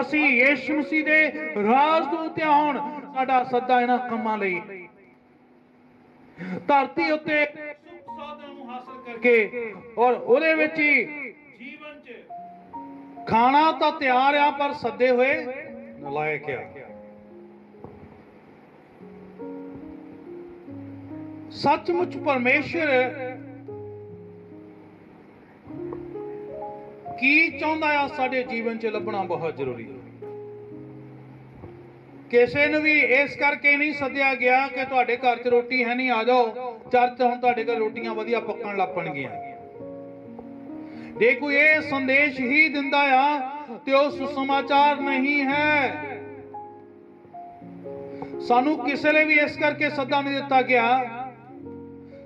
ਅਸੀਂ ਯੀਸ਼ੂ ਮਸੀਹ ਦੇ ਰਾਜਦੂਤ ਹਾਂ ਹੁਣ ਸਾਡਾ ਸੱਦਾ ਇਹਨਾਂ ਕੰਮਾਂ ਲਈ। ਧਰਤੀ ਉੱਤੇ ਸੁਖ ਸਾਧਨ ਨੂੰ ਹਾਸਲ ਕਰਕੇ ਔਰ ਉਹਦੇ ਵਿੱਚ ਹੀ ਜੀਵਨ 'ਚ ਖਾਣਾ ਤਾਂ ਤਿਆਰ ਆ, ਪਰ ਸੱਦੇ ਹੋਏ ਨਲਾਇਕ ਆ। ਸੱਚਮੁੱਚ ਪਰਮੇਸ਼ਰ ਕੀ ਚਾਹੁੰਦਾ ਆ ਸਾਡੇ ਜੀਵਨ 'ਚ ਲੱਭਣਾ ਬਹੁਤ ਜ਼ਰੂਰੀ ਹੈ। ਕਿਸੇ ਨੂੰ ਵੀ ਇਸ ਕਰਕੇ ਨਹੀਂ ਸੱਦਿਆ ਗਿਆ ਕਿ ਤੁਹਾਡੇ ਘਰ 'ਚ ਰੋਟੀ ਹੈ ਨਹੀਂ, ਆ ਜਾਓ, ਚਰਚ ਹੁਣ ਤੁਹਾਡੇ ਘਰ ਰੋਟੀਆਂ ਵਧੀਆ ਪੱਕਣ ਲੱਪਣਗੀਆਂ। ਜੇ ਕੋਈ ਇਹ ਸੰਦੇਸ਼ ਹੀ ਦਿੰਦਾ ਆ ਤੇ ਉਹ ਸੁਸਮਾਚਾਰ ਨਹੀਂ ਹੈ। ਸਾਨੂੰ ਕਿਸੇ ਲਈ ਵੀ ਇਸ ਕਰਕੇ ਸੱਦਾ ਨਹੀਂ ਦਿੱਤਾ ਗਿਆ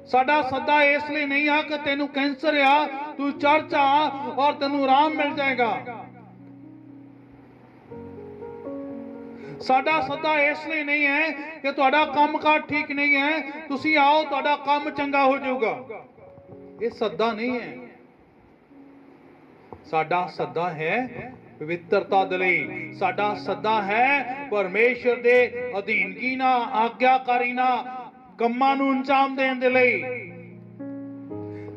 ਸਾਡਾ ਸੱਦਾ ਇਸ ਲਈ ਨਹੀਂ ਆ ਕਿ ਤੈਨੂੰ ਕੈਂਸਰ ਆ, ਤੂੰ ਚਰਚ ਆ ਔਰ ਤੈਨੂੰ ਆਰਾਮ ਮਿਲ ਜਾਏਗਾ। ਸਾਡਾ ਸੱਦਾ ਇਸ ਲਈ ਨਹੀਂ ਹੈ ਕਿ ਤੁਹਾਡਾ ਕੰਮਕਾਰ ਠੀਕ ਨਹੀਂ ਹੈ, ਤੁਸੀਂ ਆਓ, ਤੁਹਾਡਾ ਕੰਮ ਚੰਗਾ ਹੋ ਜਾਊਗਾ। ਇਹ ਸੱਦਾ ਨਹੀਂ ਹੈ। ਸਾਡਾ ਸੱਦਾ ਹੈ ਪਵਿੱਤਰਤਾ ਦੇ ਲਈ। ਸਾਡਾ ਸੱਦਾ ਹੈ ਪਰਮੇਸ਼ਰ ਦੇ ਅਧੀਨਗੀ ਨਾਲ, ਆਗਿਆਕਾਰੀ ਨਾਲ ਕੰਮਾਂ ਨੂੰ ਅੰਜਾਮ ਦੇਣ ਦੇ ਲਈ।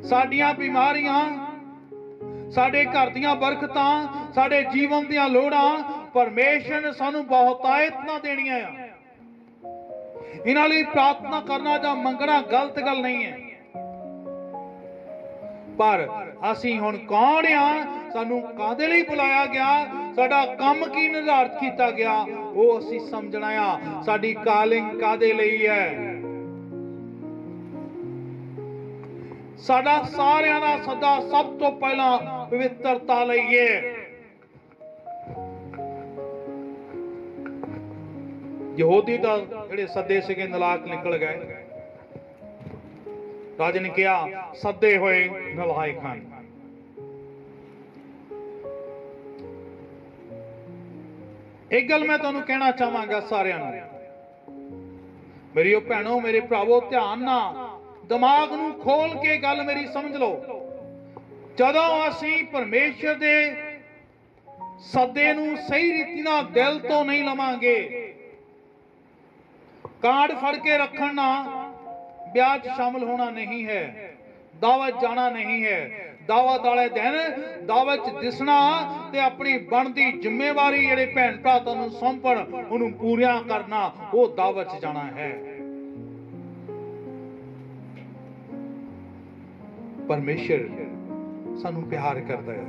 ਸਾਡੀਆਂ ਬਿਮਾਰੀਆਂ, ਸਾਡੇ ਘਰ ਦੀਆਂ ਬਰਕਤਾਂ, ਸਾਡੇ ਜੀਵਨ ਦੀਆਂ ਲੋੜਾਂ ਪਰਮੇਸ਼ਰ ਨੇ ਸਾਨੂੰ ਬਹੁਤਾਇਤ ਨਾ ਦੇਣੀਆਂ ਆ। ਇਹਨਾਂ ਲਈ ਪ੍ਰਾਰਥਨਾ ਕਰਨਾ ਜਾਂ ਮੰਗਣਾ ਗਲਤ ਗੱਲ ਨਹੀਂ ਹੈ। ਪਰ ਅਸੀਂ ਹੁਣ ਕੌਣ ਆ? ਸਾਨੂੰ ਕਾਦੇ ਲਈ ਬੁਲਾਇਆ ਗਿਆ? ਸਾਡਾ ਕੰਮ ਕੀ ਨਿਰਧਾਰਤ ਕੀਤਾ ਗਿਆ? ਉਹ ਅਸੀਂ ਸਮਝਣਾ ਆ, ਸਾਡੀ ਕਾਲਿੰਗ ਕਾਦੇ ਲਈ ਹੈ? ਸਾਡਾ ਸਾਰਿਆਂ ਦਾ ਸਦਾ ਸਭ ਤੋਂ ਪਹਿਲਾਂ ਪਵਿੱਤਰਤਾ ਲਈ ਹੈ ਯਹੂਦੀ ਤਾਂ ਜਿਹੜੇ ਸੱਦੇ ਸੀਗੇ, ਨਲਾਕ ਨਿਕਲ ਗਏ। ਰਾਜ ਨੇ ਕਿਹਾ, ਸੱਦੇ ਹੋਏ ਨਲਾਇਕ ਹਨ। ਇੱਕ ਗੱਲ ਮੈਂ ਤੁਹਾਨੂੰ ਕਹਿਣਾ ਚਾਹਾਂਗਾ ਸਾਰਿਆਂ ਨੂੰ। ਮੇਰੀਓ ਭੈਣੋ, ਮੇਰੇ ਭਰਾਵੋ, ਧਿਆਨ ਨਾਲ ਦਿਮਾਗ ਨੂੰ ਖੋਲ ਕੇ ਗੱਲ ਮੇਰੀ ਸਮਝ ਲਓ। ਜਦੋਂ ਅਸੀਂ ਪਰਮੇਸ਼ਰ ਦੇ ਸੱਦੇ ਨੂੰ ਸਹੀ ਰੀਤੀ ਨਾਲ ਦਿਲ ਤੋਂ ਨਹੀਂ ਲਵਾਂਗੇ, ਕਾਰਡ ਫੜ ਕੇ ਰੱਖਣ ਨਾਲ ਵਿਆਹ 'ਚ ਸ਼ਾਮਲ ਹੋਣਾ ਨਹੀਂ ਹੈ ਦਾਵਤ ਜਾਣਾ ਨਹੀਂ ਹੈ ਦਾਵਤ ਵਾਲੇ ਦਿਨ ਦਾਵਤ 'ਚ ਦਿਸਣਾ ਤੇ ਆਪਣੀ ਬਣਦੀ ਜ਼ਿੰਮੇਵਾਰੀ ਜਿਹੜੇ ਭੈਣ ਭਰਾ ਤੁਹਾਨੂੰ ਸੌਂਪਣ, ਉਹਨੂੰ ਪੂਰੀਆਂ ਕਰਨਾ, ਉਹ ਦਾਵਤ 'ਚ ਜਾਣਾ ਹੈ। ਪਰਮੇਸ਼ਰ ਸਾਨੂੰ ਪਿਆਰ ਕਰਦਾ ਹੈ।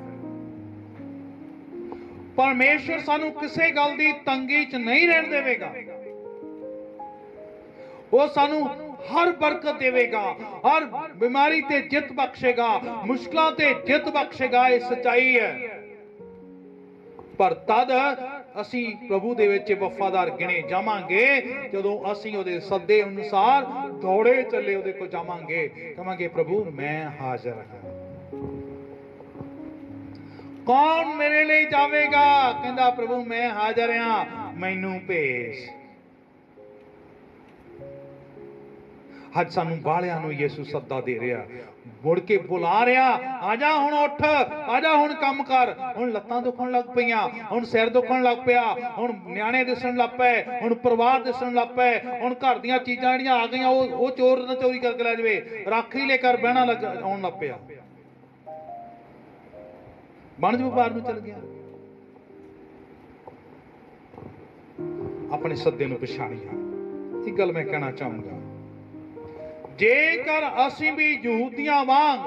ਪਰਮੇਸ਼ਰ ਸਾਨੂੰ ਕਿਸੇ ਗੱਲ ਦੀ ਤੰਗੀ 'ਚ ਨਹੀਂ ਰਹਿਣ ਦੇਵੇਗਾ। ਉਹ ਸਾਨੂੰ ਹਰ ਬਰਕਤ ਦੇਵੇਗਾ, ਹਰ ਬਿਮਾਰੀ ਤੇ ਜਿੱਤ ਬਖਸ਼ੇਗਾ, ਮੁਸ਼ਕਲਾਂ ਤੇ ਜਿੱਤ ਬਖਸ਼ੇਗਾ, ਇਹ ਸਚਾਈ ਹੈ। ਪਰ ਤਦ ਅਸੀਂ ਪ੍ਰਭੂ ਦੇ ਵਿੱਚ ਵਫਾਦਾਰ ਗਿਣੇ ਜਾਵਾਂਗੇ। ਜਦੋਂ ਅਸੀਂ ਉਹਦੇ ਸੱਦੇ ਅਨੁਸਾਰ ਦੌੜੇ ਚੱਲੇ ਉਹਦੇ ਕੋਲ ਜਾਵਾਂਗੇ, ਕਹਾਂਗੇ, ਪ੍ਰਭੂ, ਮੈਂ ਹਾਜ਼ਰ ਹਾਂ। ਕੌਣ ਮੇਰੇ ਲਈ ਜਾਵੇਗਾ? ਕਹਿੰਦਾ, ਪ੍ਰਭੂ, ਮੈਂ ਹਾਜ਼ਰ ਹਾਂ। ਮੈਨੂੰ ਭੇਜ। ਅੱਜ ਸਾਨੂੰ ਬਾਲਿਆਂ ਨੂੰ ਯਿਸੂ ਸੱਦਾ ਦੇ ਰਿਹਾ। ਮੁੜ ਕੇ ਬੁਲਾ ਰਿਹਾ ਆ ਜਾ ਹੁਣ ਉੱਠ, ਆ ਜਾ ਹੁਣ ਕੰਮ ਕਰ। ਹੁਣ ਲੱਤਾਂ ਦੁਖਣ ਲੱਗ ਪਈਆਂ, ਹੁਣ ਸਿਰ ਦੁਖਣ ਲੱਗ ਪਿਆ, ਹੁਣ ਨਿਆਣੇ ਦਿਸਣ ਲੱਗ ਪਏ, ਹੁਣ ਪਰਿਵਾਰ ਦਿਸਣ ਲੱਗ ਪਏ, ਹੁਣ ਘਰ ਦੀਆਂ ਚੀਜ਼ਾਂ ਜਿਹੜੀਆਂ ਆ ਗਈਆਂ, ਉਹ ਉਹ ਚੋਰ ਨਾ ਚੋਰੀ ਕਰਕੇ ਲੈ ਜਾਵੇ। ਰਾਖੀ ਲੈ ਕਰ ਬਹਿਣਾ ਲੱਗ ਆਉਣ ਲੱਗ ਪਿਆ। ਵਣਜ ਵਪਾਰ ਨੂੰ ਚਲ ਗਿਆ। ਆਪਣੇ ਸੱਦੇ ਨੂੰ ਪਛਾਣਿਆ। ਇਹ ਗੱਲ ਮੈਂ ਕਹਿਣਾ ਚਾਹੂੰਗਾ। ਜੇਕਰ ਅਸੀਂ ਵੀ ਯਹੂਦੀਆਂ ਵਾਂਗ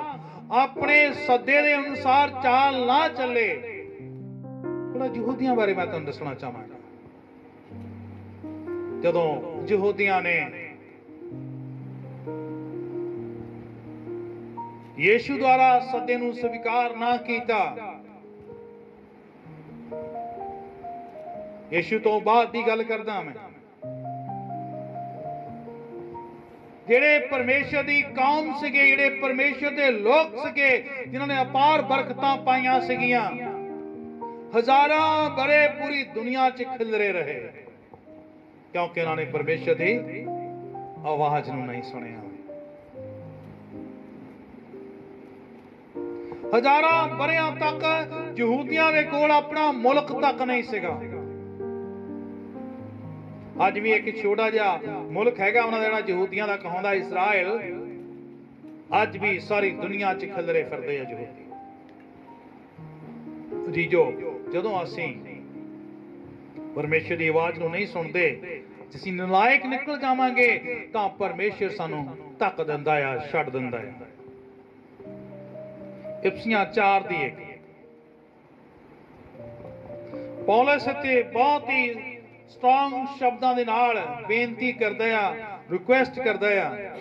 ਆਪਣੇ ਸੱਦੇ ਦੇ ਅਨੁਸਾਰ ਚਾਲ ਨਾ ਚੱਲੇ ਥੋੜਾ ਯਹੂਦੀਆਂ ਬਾਰੇ ਮੈਂ ਤੁਹਾਨੂੰ ਦੱਸਣਾ ਚਾਹਾਂਗਾ। ਜਦੋਂ ਯਹੂਦੀਆਂ ਨੇ ਯੀਸ਼ੂ ਦੁਆਰਾ ਸੱਦੇ ਨੂੰ ਸਵੀਕਾਰ ਨਾ ਕੀਤਾ, ਯੀਸ਼ੂ ਤੋਂ ਬਾਅਦ ਦੀ ਗੱਲ ਕਰਦਾ ਮੈਂ। ਜਿਹੜੇ ਪਰਮੇਸ਼ਰ ਦੀ ਕੌਮ ਸੀਗੇ, ਜਿਹੜੇ ਪਰਮੇਸ਼ਰ ਦੇ ਲੋਕ ਸੀਗੇ, ਜਿਨ੍ਹਾਂ ਨੇ ਅਪਾਰ ਬਰਕਤਾਂ ਪਾਈਆਂ ਸੀਗੀਆਂ, ਹਜ਼ਾਰਾਂ ਬਰੇ ਪੂਰੀ ਦੁਨੀਆ 'ਚ ਖਿਲਰੇ ਰਹੇ, ਕਿਉਂਕਿ ਇਹਨਾਂ ਨੇ ਪਰਮੇਸ਼ਰ ਦੀ ਆਵਾਜ਼ ਨੂੰ ਨਹੀਂ ਸੁਣਿਆ। ਹਜ਼ਾਰਾਂ ਬਰਿਆਂ ਤੱਕ ਯਹੂਦੀਆਂ ਦੇ ਕੋਲ ਆਪਣਾ ਮੁਲਕ ਤੱਕ ਨਹੀਂ ਸੀਗਾ। ਅੱਜ ਵੀ ਇੱਕ ਛੋਟਾ ਜਿਹਾ ਮੁਲਕ ਹੈਗਾ, ਉਹਨਾਂ ਦਾ ਜਿਹੜਾ ਯਹੂਦੀਆਂ ਦਾ ਕਹਾਉਂਦਾ, ਇਸਰਾਇਲ। ਅੱਜ ਵੀ ਸਾਰੀ ਦੁਨੀਆ 'ਚ ਖਿਲਰੇ ਫਿਰਦੇ ਆ ਯਹੂਦੀ। ਜੀਜੋ ਜਦੋਂ ਅਸੀਂ ਪਰਮੇਸ਼ਰ ਦੀ ਆਵਾਜ਼ ਨੂੰ ਨਹੀਂ ਸੁਣਦੇ ਅਸੀਂ ਨਲਾਇਕ ਨਿਕਲ ਜਾਵਾਂਗੇ, ਤਾਂ ਪਰਮੇਸ਼ਰ ਸਾਨੂੰ ਧੱਕ ਦਿੰਦਾ ਆ, ਛੱਡ ਦਿੰਦਾ ਆ। ਇਫਸੀਆਂ 4 ਦੀ ਇੱਕ। ਪੌਲਸ ਤੇ ਬਹੁਤ ਹੀ ਸਟਰੋਂਗ ਸ਼ਬਦਾਂ ਦੇ ਨਾਲ ਬੇਨਤੀ ਕਰਦਾ ਆ ਰਿਕੁਐਸਟ ਕਰਦਾ ਆ।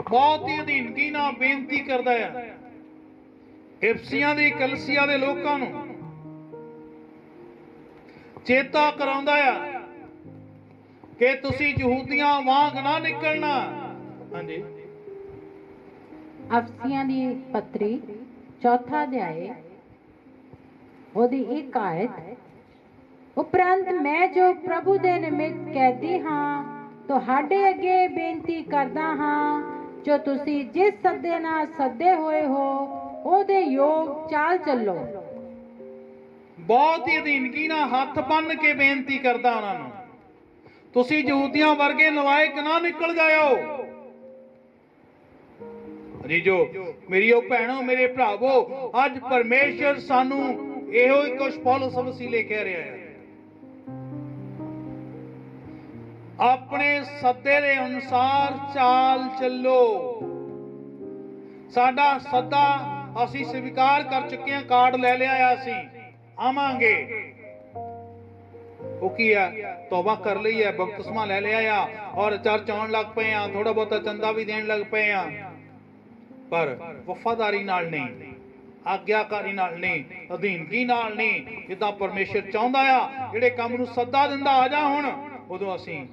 ਬਹੁਤ ਹੀ ਅਧੀਨਗੀ ਨਾਲ ਬੇਨਤੀ ਕਰਦਾ ਆ। ਇਫਸੀਆਂ ਦੀ, ਕਲਸੀਆ ਦੇ ਲੋਕਾਂ ਨੂੰ ਚੇਤਾ ਕਰਾਉਂਦਾ ਆ ਕਿ ਤੁਸੀਂ ਯਹੂਦੀਆਂ ਵਾਂਗ ਨਾ ਨਿਕਲਣਾ। ਹਾਂਜੀ। ਅਫਸੀਆਂ ਦੀ ਪੱਤਰੀ, ਚੌਥਾ ਅਧਿਆਏ, ਉਹਦੀ ਇੱਕ ਆਇਤ ਉਪਰੰਤ ਮੈਂ ਜੋ ਪ੍ਰਭੂ ਦੇ ਨਿਮਿਤ ਕੈਦੀ ਹਾਂ, ਤੁਹਾਡੇ ਅੱਗੇ ਬੇਨਤੀ ਕਰਦਾ ਹਾਂ, ਜੋ ਤੁਸੀਂ ਜਿਸ ਸੱਦੇ ਨਾਲ ਸੱਦੇ ਹੋਏ ਹੋ, ਉਹਦੇ ਯੋਗ ਚਾਲ ਚੱਲੋ। ਬਹੁਤ ਹੀ ਅਧੀਨਗੀ ਨਾਲ ਹੱਥ ਬੰਨ ਕੇ ਬੇਨਤੀ ਕਰਦਾ ਉਹਨਾਂ ਨੂੰ। ਤੁਸੀਂ ਯਹੂਦੀਆਂ ਵਰਗੇ ਨਲਾਇਕ ਨਾ ਨਿਕਲ ਜਾਇਓ। ਜੀਜੋ ਮੇਰੀਓ ਭੈਣੋ, ਮੇਰੇ ਭਰਾਵੋ, ਅੱਜ ਪਰਮੇਸ਼ਰ ਸਾਨੂੰ ਇਹੋ ਹੀ ਕੁਝ ਪੌਲਸ ਵਸੀਲੇ ਕਹਿ ਰਿਹਾ ਹੈ। ਆਪਣੇ ਸੱਦੇ ਦੇ ਅਨੁਸਾਰ ਚਾਲ ਚੱਲੋ। ਸਾਡਾ ਸੱਦਾ ਅਸੀਂ ਸਵੀਕਾਰ ਕਰ ਚੁੱਕੇ ਹਾਂ, ਕਾਰਡ ਲੈ ਲਿਆ ਆ ਅਸੀਂ। ਆਵਾਂਗੇ। ਉਹ ਕੀ ਆ? ਤੋਬਾ ਕਰ ਲਈ ਹੈ ਬਪਤਿਸਮਾ ਲੈ ਲਿਆ ਆ ਔਰ ਚਰਚ ਆਉਣ ਲੱਗ ਪਏ ਆ ਥੋੜਾ ਬਹੁਤਾ ਚੰਦਾ ਵੀ ਦੇਣ ਲੱਗ ਪਏ ਆ। ਪਰ ਵਫਾਦਾਰੀ ਨਾਲ ਨਹੀਂ, ਆਗਿਆਕਾਰੀ ਨਾਲ ਨਹੀਂ, ਅਧੀਨਗੀ ਨਾਲ ਨਹੀਂ ਜਿੱਦਾਂ ਪਰਮੇਸ਼ਰ ਚਾਹੁੰਦਾ ਆ, ਜਿਹੜੇ ਕੰਮ ਨੂੰ ਸੱਦਾ ਦਿੰਦਾ ਆ ਜਾ ਹੁਣ, ਉਦੋਂ ਅਸੀਂ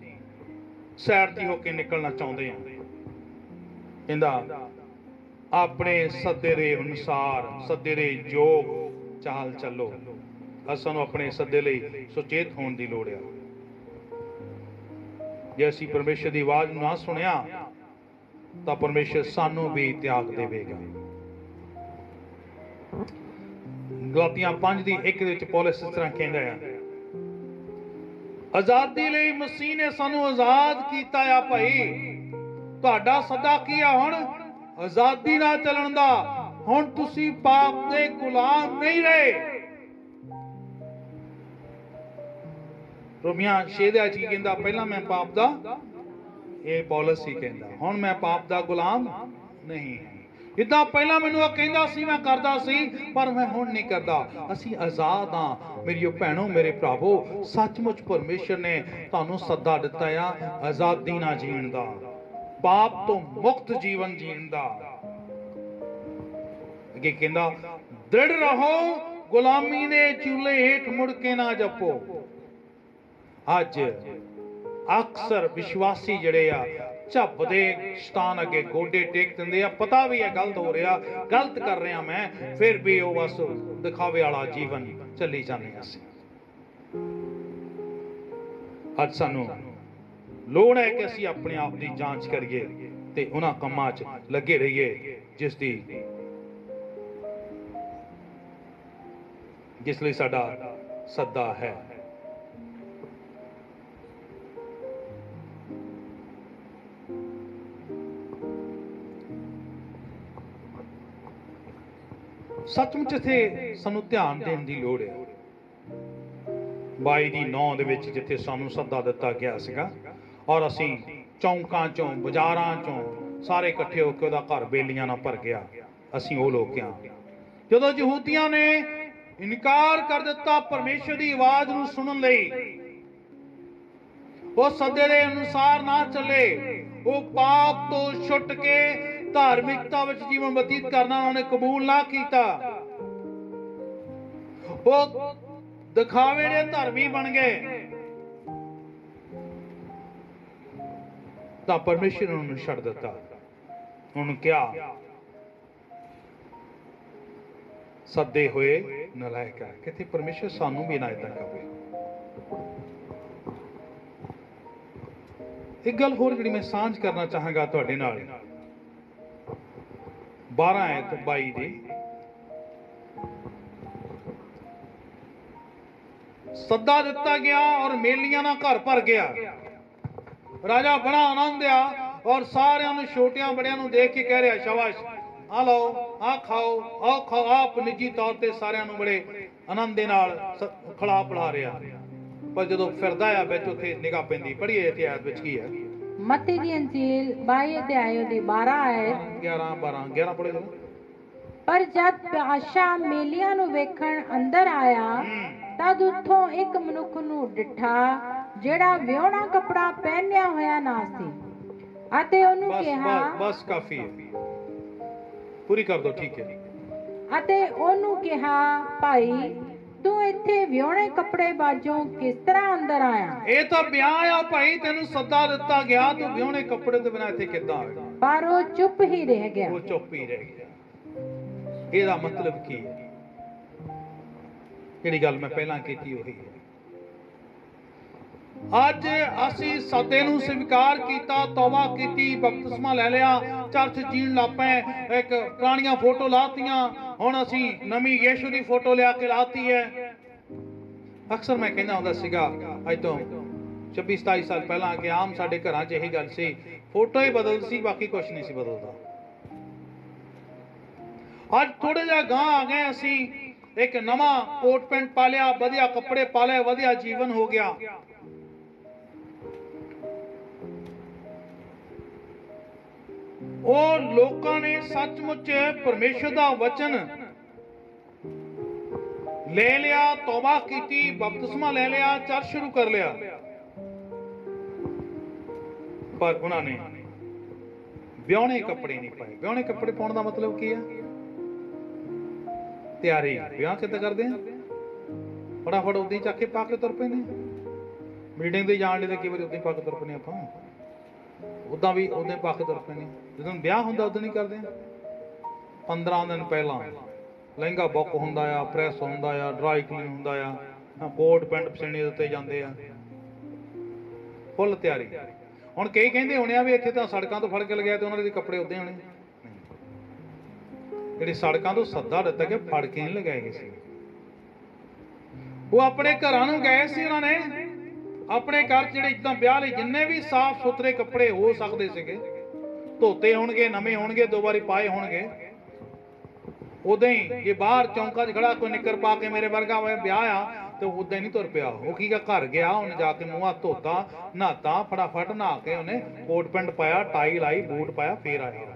ਸਾਈਡ ਦੀ ਹੋ ਕੇ ਨਿਕਲਣਾ ਚਾਹੁੰਦੇ ਆ। ਕਹਿੰਦਾ, ਆਪਣੇ ਸੱਦੇ ਦੇ ਅਨੁਸਾਰ ਸੱਦੇ ਦੇ ਯੋਗ ਚਾਲ ਚੱਲੋ। ਅਸਾਂ ਨੂੰ ਆਪਣੇ ਸੱਦੇ ਲਈ ਸੁਚੇਤ ਹੋਣ ਦੀ ਲੋੜ ਆ। ਜੇ ਅਸੀਂ ਪਰਮੇਸ਼ਰ ਦੀ ਆਵਾਜ਼ ਨੂੰ ਨਾ ਸੁਣਿਆ, ਤਾਂ ਪਰਮੇਸ਼ਰ ਸਾਨੂੰ ਵੀ ਤਿਆਗ ਦੇਵੇਗਾ। ਗਲਾਤੀਆਂ 5 ਦੀ 1 ਦੇ ਵਿੱਚ ਪੌਲਸ ਇਸ ਤਰ੍ਹਾਂ ਕਹਿੰਦਾ ਆ ਆਜ਼ਾਦੀ ਲਈ ਮਸੀਹ ਨੇ ਸਾਨੂੰ ਆਜ਼ਾਦ ਕੀਤਾ ਆ ਭਾਈ। ਤੁਹਾਡਾ ਸੱਦਾ ਕੀ ਆ ਹੁਣ? ਆਜ਼ਾਦੀ ਨਾਲ ਚੱਲਣ ਦਾ। ਹੁਣ ਤੁਸੀਂ ਪਾਪ ਦੇ ਗੁਲਾਮ ਨਹੀਂ ਰਹੇ। ਰੋਮੀਆਂ 6 ਦੇ ਵਿੱਚ ਕਹਿੰਦਾ? ਪਹਿਲਾਂ ਮੈਂ ਪਾਪ ਦਾ, ਇਹ ਪੌਲਸ ਹੀ ਕਹਿੰਦਾ। ਹੁਣ ਮੈਂ ਪਾਪ ਦਾ ਗੁਲਾਮ ਨਹੀਂ ਜਿੱਦਾਂ ਪਹਿਲਾਂ ਮੈਨੂੰ ਉਹ ਕਹਿੰਦਾ ਸੀ, ਮੈਂ ਕਰਦਾ ਸੀ, ਪਰ ਮੈਂ ਹੁਣ ਨਹੀਂ ਕਰਦਾ। ਅਸੀਂ ਆਜ਼ਾਦ ਹਾਂ। ਮੇਰੀਓ ਭੈਣੋ, ਮੇਰੇ ਭਰਾਵੋ, ਸੱਚਮੁੱਚ ਪਰਮੇਸ਼ਰ ਨੇ ਤੁਹਾਨੂੰ ਸੱਦਾ ਦਿੱਤਾ ਆ, ਆਜ਼ਾਦੀ ਨਾਲ ਜੀਣ ਦਾ। ਪਾਪ ਤੋਂ ਮੁਕਤ ਜੀਵਨ ਜੀਣ ਦਾ। ਅੱਗੇ ਕਹਿੰਦਾ ਦ੍ਰਿੜ ਰਹੋ, ਗੁਲਾਮੀ ਦੇ ਚੂਲੇ ਹੇਠ ਮੁੜ ਕੇ ਨਾ ਜਪੋ। ਅੱਜ ਅਕਸਰ ਵਿਸ਼ਵਾਸੀ ਜਿਹੜੇ ਆ ਝੱਪਦੇ ਸ਼ਤਾਨ ਅੱਗੇ ਗੋਡੇ ਟੇਕ ਦਿੰਦੇ ਆ। ਪਤਾ ਵੀ ਹੈ ਗਲਤ ਹੋ ਰਿਹਾ, ਗਲਤ ਕਰ ਰਿਹਾ ਮੈਂ, ਫਿਰ ਵੀ ਉਹ ਬਸ ਦਿਖਾਵੇ ਵਾਲਾ ਜੀਵਨ ਚੱਲੀ ਜਾਂਦੇ ਹਾਂ ਅਸੀਂ। ਅੱਜ ਸਾਨੂੰ ਲੋੜ ਹੈ ਕਿ ਅਸੀਂ ਆਪਣੇ ਆਪ ਦੀ ਜਾਂਚ ਕਰੀਏ ਤੇ ਉਹਨਾਂ ਕੰਮਾਂ 'ਚ ਲੱਗੇ ਰਹੀਏ, ਜਿਸ ਦੀ ਜਿਸ ਲਈ ਸਾਡਾ ਸੱਦਾ ਹੈ। ਸੱਚਮੁੱਚ ਇਥੇ ਸਾਨੂੰ ਧਿਆਨ ਦੇਣ ਦੀ ਲੋੜ ਹੈ। 22 ਦੀ 9 ਦੇ ਵਿੱਚ ਜਿੱਥੇ ਸਾਨੂੰ ਸੱਦਾ ਦਿੱਤਾ ਗਿਆ ਸੀਗਾ, ਔਰ ਅਸੀਂ ਚੌਂਕਾਂ ਚੋਂ, ਬਾਜ਼ਾਰਾਂ ਚੋਂ ਸਾਰੇ ਇਕੱਠੇ ਹੋ ਕੇ ਉਹਦਾ ਘਰ ਬੇਲੀਆਂ ਨਾਲ ਭਰ ਗਿਆ। ਅਸੀਂ ਉਹ ਲੋਕ ਆ ਜਦੋਂ ਯਹੂਦੀਆਂ ਨੇ ਇਨਕਾਰ ਕਰ ਦਿੱਤਾ ਪਰਮੇਸ਼ਰ ਦੀ ਆਵਾਜ਼ ਨੂੰ ਸੁਣਨ ਲਈ, ਉਹ ਸੱਦੇ ਦੇ ਅਨੁਸਾਰ ਨਾ ਚੱਲੇ, ਉਹ ਪਾਪ ਤੋਂ ਛੁੱਟ ਕੇ ਧਾਰਮਿਕਤਾ ਵਿੱਚ ਜੀਵਨ ਬਤੀਤ ਕਰਨਾ ਉਹਨਾਂ ਨੇ ਕਬੂਲ ਨਾ ਕੀਤਾ। ਉਹ ਦਿਖਾਵੇ ਦੇ ਧਰਮੀ ਬਣ ਗਏ। ਤਾਂ ਪਰਮੇਸ਼ਰ ਨੇ ਉਹਨੂੰ ਛੱਡ ਦਿੱਤਾ। ਉਹਨੂੰ ਕਿਹਾ, ਸੱਦੇ ਹੋਏ ਨਲਾਇਕਾ ਕਿਤੇ ਪਰਮੇਸ਼ਰ ਸਾਨੂੰ ਵੀ ਇਨਾਇਤਾਂ ਕਰੇ ਇੱਕ ਗੱਲ ਹੋਰ ਜਿਹੜੀ ਮੈਂ ਸਾਂਝ ਕਰਨਾ ਚਾਹਾਂਗਾ ਤੁਹਾਡੇ ਨਾਲ। 12 ਐਤ 22 ਦੀ। ਸੱਦਾ ਦਿੱਤਾ ਗਿਆ ਔਰ ਮੇਲੀਆਂ ਨਾਲ ਘਰ ਭਰ ਗਿਆ। ਰਾਜਾ ਬੜਾ ਆਨੰਦ ਆ ਔਰ ਸਾਰਿਆਂ ਨੂੰ ਛੋਟਿਆਂ ਬੜਿਆਂ ਨੂੰ ਦੇਖ ਕੇ ਕਹਿ ਰਿਹਾ, ਸ਼ਾਬਾਸ਼, ਆ ਲਓ, ਆ ਖਾਓ ਆ ਖਾਓ, ਆਪ ਨਿੱਜੀ ਤੌਰ ਤੇ ਸਾਰਿਆਂ ਨੂੰ ਬੜੇ ਆਨੰਦ ਦੇ ਨਾਲ ਸ- ਖਿਲਾ ਪਿਲਾ ਰਿਹਾ। ਪਰ ਜਦੋਂ ਫਿਰਦਾ ਆ ਵਿੱਚ, ਉੱਥੇ ਨਿਗਾਹ ਪੈਂਦੀ, ਪੜ੍ਹੀਏ ਇਤਿਹਾਸ ਵਿੱਚ ਕੀ ਹੈ? ਮਤੀ ਦੀ ਅੰਜੀਲ 22 ਅਧਿਆਇ ਦੀ 12 ਆਇਤ 11 12 11 ਪੜ੍ਹੇ ਜੀ ਪਰ ਜਦ ਪਿਆਸ਼ਾ ਮੇਲੀਆਂ ਨੂੰ ਵੇਖਣ ਅੰਦਰ ਆਇਆ ਤਦ ਉੱਥੋਂ ਇੱਕ ਮਨੁੱਖ ਨੂੰ ਡਿਠਾ ਜਿਹੜਾ ਵਿਉਣਾ ਕੱਪੜਾ ਪਹਿਨਿਆ ਹੋਇਆ ਨਾ ਸੀ ਅਤੇ ਉਹਨੂੰ ਕਿਹਾ ਬਸ ਕਾਫੀ ਹੈ ਪੂਰੀ ਕਰ ਦੋ ਠੀਕ ਹੈ ਅਤੇ ਉਹਨੂੰ ਕਿਹਾ ਭਾਈ ਤੂੰ ਇੱਥੇ ਵਿਉਣੇ ਕੱਪੜੇ ਬਾਝੋਂ ਕਿਸ ਤਰ੍ਹਾਂ ਅੰਦਰ ਆਇਆ? ਇਹ ਤਾਂ ਵਿਆਹ ਆ ਭਾਈ ਤੈਨੂੰ ਸੱਦਾ ਦਿੱਤਾ ਗਿਆ ਤੂੰ ਵਿਆਹਣੇ ਕੱਪੜੇ ਤੋਂ ਬਿਨਾਂ ਇੱਥੇ ਕਿੱਦਾਂ ਆ? ਗਿਆ ਪਰ ਉਹ ਚੁੱਪ ਹੀ ਰਹਿ ਗਿਆ। ਉਹ ਚੁੱਪ ਹੀ ਰਹਿ ਗਿਆ। ਇਹਦਾ ਮਤਲਬ ਕੀ ਹੈ? ਜਿਹੜੀ ਗੱਲ ਮੈਂ ਪਹਿਲਾਂ ਕੀਤੀ ਉਹੀ ਹੈ? ਅੱਜ ਅਸੀਂ ਸੱਦੇ ਨੂੰ ਸਵੀਕਾਰ ਕੀਤਾ ਤੌਬਾ ਕੀਤੀ ਬਪਤਿਸਮਾ ਲੈ ਲਿਆ ਚਰਚ ਜੀਣ ਲੱਗ ਪਏ ਇੱਕ ਪੁਰਾਣੀਆਂ ਫੋਟੋ ਲਾਤੀਆਂ ਹੁਣ ਅਸੀਂ ਨਵੀਂ ਯੀਸ਼ੂ ਦੀ ਫੋਟੋ ਲਿਆ ਕੇ ਲਾਤੀ ਹੈ। ਅਕਸਰ ਮੈਂ ਕਹਿੰਦਾ ਹੁੰਦਾ ਸੀਗਾ, ਅੱਜ ਤੋਂ 26 27 ਸਾਲ ਪਹਿਲਾਂ ਕਿ ਆਮ ਸਾਡੇ ਘਰਾਂ 'ਚ ਇਹ ਗੱਲ ਸੀ, ਫੋਟੋ ਹੀ ਬਦਲ ਸੀ, ਬਾਕੀ ਕੁਝ ਨਹੀਂ ਸੀ ਬਦਲਦਾ। ਅੱਜ ਥੋੜਾ ਜਿਹਾ ਗਾਂ ਆ ਗਏ ਅਸੀਂ, ਇੱਕ ਨਵਾਂ ਕੋਟ ਪੈਂਟ ਪਾ ਲਿਆ, ਵਧੀਆ ਕੱਪੜੇ ਪਾ ਲਏ, ਵਧੀਆ ਜੀਵਨ ਹੋ ਗਿਆ। ਉਹ ਲੋਕਾਂ ਨੇ ਸੱਚਮੁੱਚ ਪਰਮੇਸ਼ਰ ਦਾ ਵਚਨ ਲੈ ਲਿਆ, ਤੌਬਾ ਕੀਤੀ, ਬਪਤਿਸਮਾ ਲੈ ਲਿਆ, ਚਰਚ ਸ਼ੁਰੂ ਕਰ ਲਿਆ। ਪਰ ਉਹਨਾਂ ਨੇ ਵਿਆਹਣੇ ਕੱਪੜੇ ਨਹੀਂ ਪਾਏ। ਵਿਆਹਣੇ ਕੱਪੜੇ ਪਾਉਣ ਦਾ ਮਤਲਬ ਕੀ ਹੈ? ਤਿਆਰੀ। ਵਿਆਹ ਕਿੱਦਾਂ ਕਰਦੇ ਆ? ਫਟਾਫਟ ਉਦੋਂ ਹੀ ਚੱਕ ਕੇ ਪਾ ਕੇ ਤੁਰ ਪੈਂਦੇ ਮੀਟਿੰਗ ਤੇ ਜਾਣ ਲਈ ਤਾਂ ਕਈ ਵਾਰੀ ਉਦੋਂ ਹੀ ਪਾ ਕੇ ਤੁਰ ਪੈਂਦੇ ਆਪਾਂ। ਉਦਾਂ ਵੀ ਉਦੋਂ ਹੀ ਪਾ ਕੇ ਜਦੋਂ ਵਿਆਹ ਹੁੰਦਾ, ਉਦੋਂ ਨਹੀਂ ਕਰਦੇ? 15 ਦਿਨ ਪਹਿਲਾਂ। ਲਹਿੰਗਾ ਬੁੱਕ ਹੁੰਦਾ ਆ, ਪ੍ਰੈਸ ਹੁੰਦਾ ਆ ਡਰਾਈ ਕਲੀਨ ਹੁੰਦਾ ਆ। ਕੋਟ ਪੈਂਟ ਪਸੀਨੇ ਦਿੱਤੇ ਜਾਂਦੇ ਆ। ਫੁੱਲ ਤਿਆਰੀ। ਹੁਣ ਕਈ ਕਹਿੰਦੇ ਹੋਣੇ ਆ ਵੀ ਇੱਥੇ ਤਾਂ ਸੜਕਾਂ ਤੋਂ ਫੜ ਕੇ ਲਗਿਆ ਤੇ ਉਹਨਾਂ ਦੇ ਕੱਪੜੇ ਉੱਦੇ ਹੋਣੇ। ਨਹੀਂ। ਜਿਹੜੀ ਸੜਕਾਂ ਤੋਂ ਸੱਦਾ ਦਿੱਤਾ ਕਿ ਫੜ ਕੇ ਨਹੀਂ ਲਗਾਏ ਗਏ ਸੀ। ਉਹ ਆਪਣੇ ਘਰਾਂ ਨੂੰ ਗਏ ਸੀ ਉਹਨਾਂ ਨੇ। ਆਪਣੇ ਘਰ ਜਿਹੜੇ ਇਦਾਂ ਵਿਆਹ ਲਈ ਜਿੰਨੇ ਵੀ ਸਾਫ਼ ਸੁਥਰੇ ਕੱਪੜੇ ਹੋ ਸਕਦੇ ਸੀਗੇ, ਧੋਤੇ ਹੋਣਗੇ, ਨਵੇਂ ਹੋਣਗੇ, ਦੋ ਵਾਰੀ ਪਾਏ ਹੋਣਗੇ, ਉਦਾਂ ਹੀ ਜੇ ਬਾਹਰ ਚੌਂਕਾ 'ਚ ਖੜਾ ਕੋਈ ਨਿੱਕਰ ਪਾ ਕੇ ਮੇਰੇ ਵਰਗਾ ਹੋਇਆ, ਵਿਆਹ ਆ, ਤੇ ਉਦਾਂ ਹੀ ਨਹੀਂ ਤੁਰ ਪਿਆ। ਉਹ ਕੀ ਘਰ ਗਿਆ, ਉਹਨੇ ਜਾ ਕੇ ਮੂੰਹ ਹੱਥ ਧੋਤਾ, ਨਹਾਤਾ, ਫਟਾਫਟ ਨਹਾ ਕੇ ਉਹਨੇ ਕੋਟ ਪੈਂਟ ਪਾਇਆ, ਟਾਈ ਲਾਈ, ਬੂਟ ਪਾਇਆ, ਫੇਰ ਆਇਆ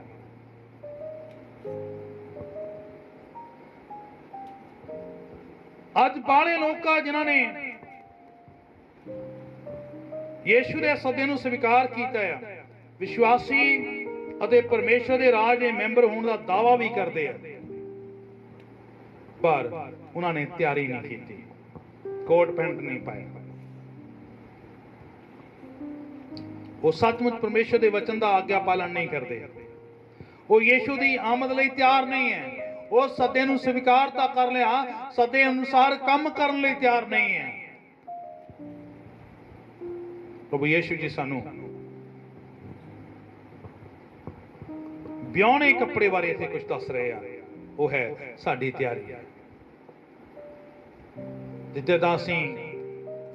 ਅੱਜ ਬਾਹਲੇ ਲੋਕਾਂ ਜਿਨ੍ਹਾਂ ਨੇ ਯੀਸ਼ੂ ਦੇ ਸੱਦੇ ਨੂੰ ਸਵੀਕਾਰ ਕੀਤਾ ਆ। ਵਿਸ਼ਵਾਸੀ ਅਤੇ ਪਰਮੇਸ਼ਰ ਦੇ ਰਾਜ ਦੇ ਮੈਂਬਰ ਹੋਣ ਦਾ ਦਾਵਾ ਵੀ ਕਰਦੇ ਆ। ਪਰ ਉਹਨਾਂ ਨੇ ਤਿਆਰੀ ਨਹੀਂ ਕੀਤੀ। ਕੋਟ ਪੈਂਟ ਨਹੀਂ ਪਾਇਆ ਉਹ ਸੱਚਮੁੱਚ ਪਰਮੇਸ਼ਰ ਦੇ ਵਚਨ ਦਾ ਆਗਿਆ ਪਾਲਣ ਨਹੀਂ ਕਰਦੇ। ਉਹ ਯੀਸ਼ੂ ਦੀ ਆਮਦ ਲਈ ਤਿਆਰ ਨਹੀਂ ਹੈ। ਉਹ ਸੱਦੇ ਨੂੰ ਸਵੀਕਾਰ ਤਾਂ ਕਰ ਲਿਆ। ਸੱਦੇ ਅਨੁਸਾਰ ਕੰਮ ਕਰਨ ਲਈ ਤਿਆਰ ਨਹੀਂ ਹੈ। ਪ੍ਰਭੂ ਯੀਸ਼ੂ ਜੀ ਸਾਨੂੰ ਵਿਆਹਣੇ ਕੱਪੜੇ ਬਾਰੇ ਇੱਥੇ ਕੁਝ ਦੱਸ ਰਹੇ ਆ। ਉਹ ਹੈ ਸਾਡੀ ਤਿਆਰੀ। ਜਿੱਦੇ ਦਾ ਅਸੀਂ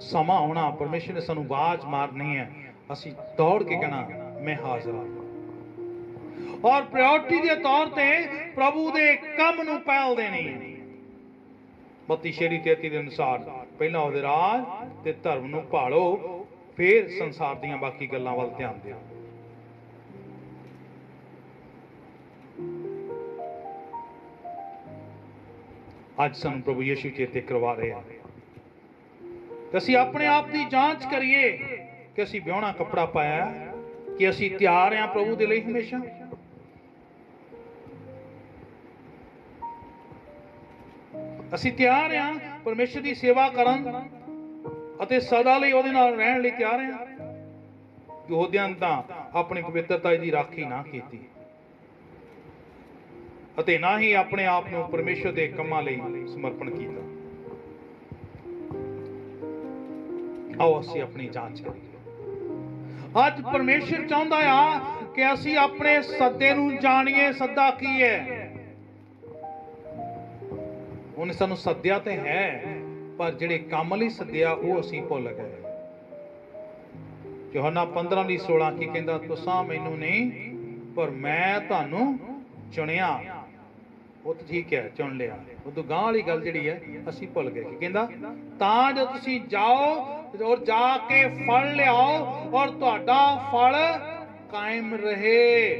ਸਮਾਂ ਆਉਣਾ, ਪਰਮੇਸ਼ਰ ਨੇ ਸਾਨੂੰ ਬਾਜ ਮਾਰਨੀ ਹੈ, ਅਸੀਂ ਦੌੜ ਕੇ ਕਹਿਣਾ, ਮੈਂ ਹਾਜ਼ਰ ਹਾਂ। ਔਰ ਪ੍ਰਾਇੋਰਟੀ ਦੇ ਤੌਰ ਤੇ ਪ੍ਰਭੂ ਦੇ ਕੰਮ ਨੂੰ ਪਹਿਲ ਦੇਣੀ ਹੈ। ਬੱਤੀ ਸ਼ੇਰੀ 33 ਦੇ ਅਨੁਸਾਰ, ਪਹਿਲਾਂ ਉਹਦੇ ਰਾਜ ਤੇ ਧਰਮ ਨੂੰ ਭਾਲੋ। ਫਿਰ ਸੰਸਾਰ ਦੀਆਂ ਬਾਕੀ ਗੱਲਾਂ ਵੱਲ ਧਿਆਨ ਦਿਓ। ਅੱਜ ਸਾਨੂੰ ਪ੍ਰਭੂ ਯੀਸ਼ੂ ਚੇਤੇ ਕਰਵਾ ਰਹੇ ਆ ਕਿ ਅਸੀਂ ਆਪਣੇ ਆਪ ਦੀ ਜਾਂਚ ਕਰੀਏ ਕਿ ਅਸੀਂ ਵਿਆਹਣਾ ਕੱਪੜਾ ਪਾਇਆ ਕਿ ਅਸੀਂ ਤਿਆਰ ਹਾਂ ਪ੍ਰਭੂ ਦੇ ਲਈ ਹਮੇਸ਼ਾ। ਅਸੀਂ ਤਿਆਰ ਹਾਂ ਪਰਮੇਸ਼ਰ ਦੀ ਸੇਵਾ ਕਰਨ ਅਤੇ ਸਦਾ ਲਈ ਉਹਦੇ ਨਾਲ ਰਹਿਣ ਲਈ ਤਿਆਰ ਹਾਂ। ਯਹੂਦੀਆਂ ਤਾਂ ਆਪਣੀ ਪਵਿੱਤਰਤਾ ਦੀ ਰਾਖੀ ਨਾ ਕੀਤੀ। ਅਤੇ ਨਾ ਹੀ ਆਪਣੇ ਆਪ ਨੂੰ ਪਰਮੇਸ਼ਰ ਦੇ ਕੰਮਾਂ ਲਈ ਸਮਰਪਣ ਕੀਤਾ। ਆਓ ਅਸੀਂ ਆਪਣੀ ਜਾਂਚ ਕਰੀਏ ਅੱਜ ਪਰਮੇਸ਼ਰ ਚਾਹੁੰਦਾ ਆ ਕਿ ਅਸੀਂ ਆਪਣੇ ਸੱਦੇ ਨੂੰ ਜਾਣੀਏ, ਸੱਦਾ ਕੀ ਹੈ? ਉਹਨੇ ਸਾਨੂੰ ਸੱਦਿਆ ਤੇ ਹੈ। ਪਰ ਜਿਹੜੇ ਕੰਮ ਲਈ ਸੱਦਿਆ, ਉਹ ਅਸੀਂ ਭੁੱਲ ਗਏ। ਯੋਹਨਾ 15 ਦੀ 16 ਕੀ ਕਹਿੰਦਾ, ਤੁਸੀਂ ਮੈਨੂੰ ਨਹੀਂ, ਪਰ ਮੈਂ ਤੁਹਾਨੂੰ ਚੁਣਿਆ। ਉਹ ਤਾਂ ਠੀਕ ਹੈ, ਚੁਣ ਲਿਆ। ਉਹ ਤੋਂ ਗਾਂ ਵਾਲੀ ਗੱਲ ਜਿਹੜੀ ਹੈ, ਅਸੀਂ ਭੁੱਲ ਗਏ। ਕੀ ਕਹਿੰਦਾ? ਤਾਂ ਜੋ ਤੁਸੀਂ ਜਾਓ ਔਰ ਜਾ ਕੇ ਫਲ ਲਿਆਓ ਔਰ ਤੁਹਾਡਾ ਫਲ ਕਾਇਮ ਰਹੇ।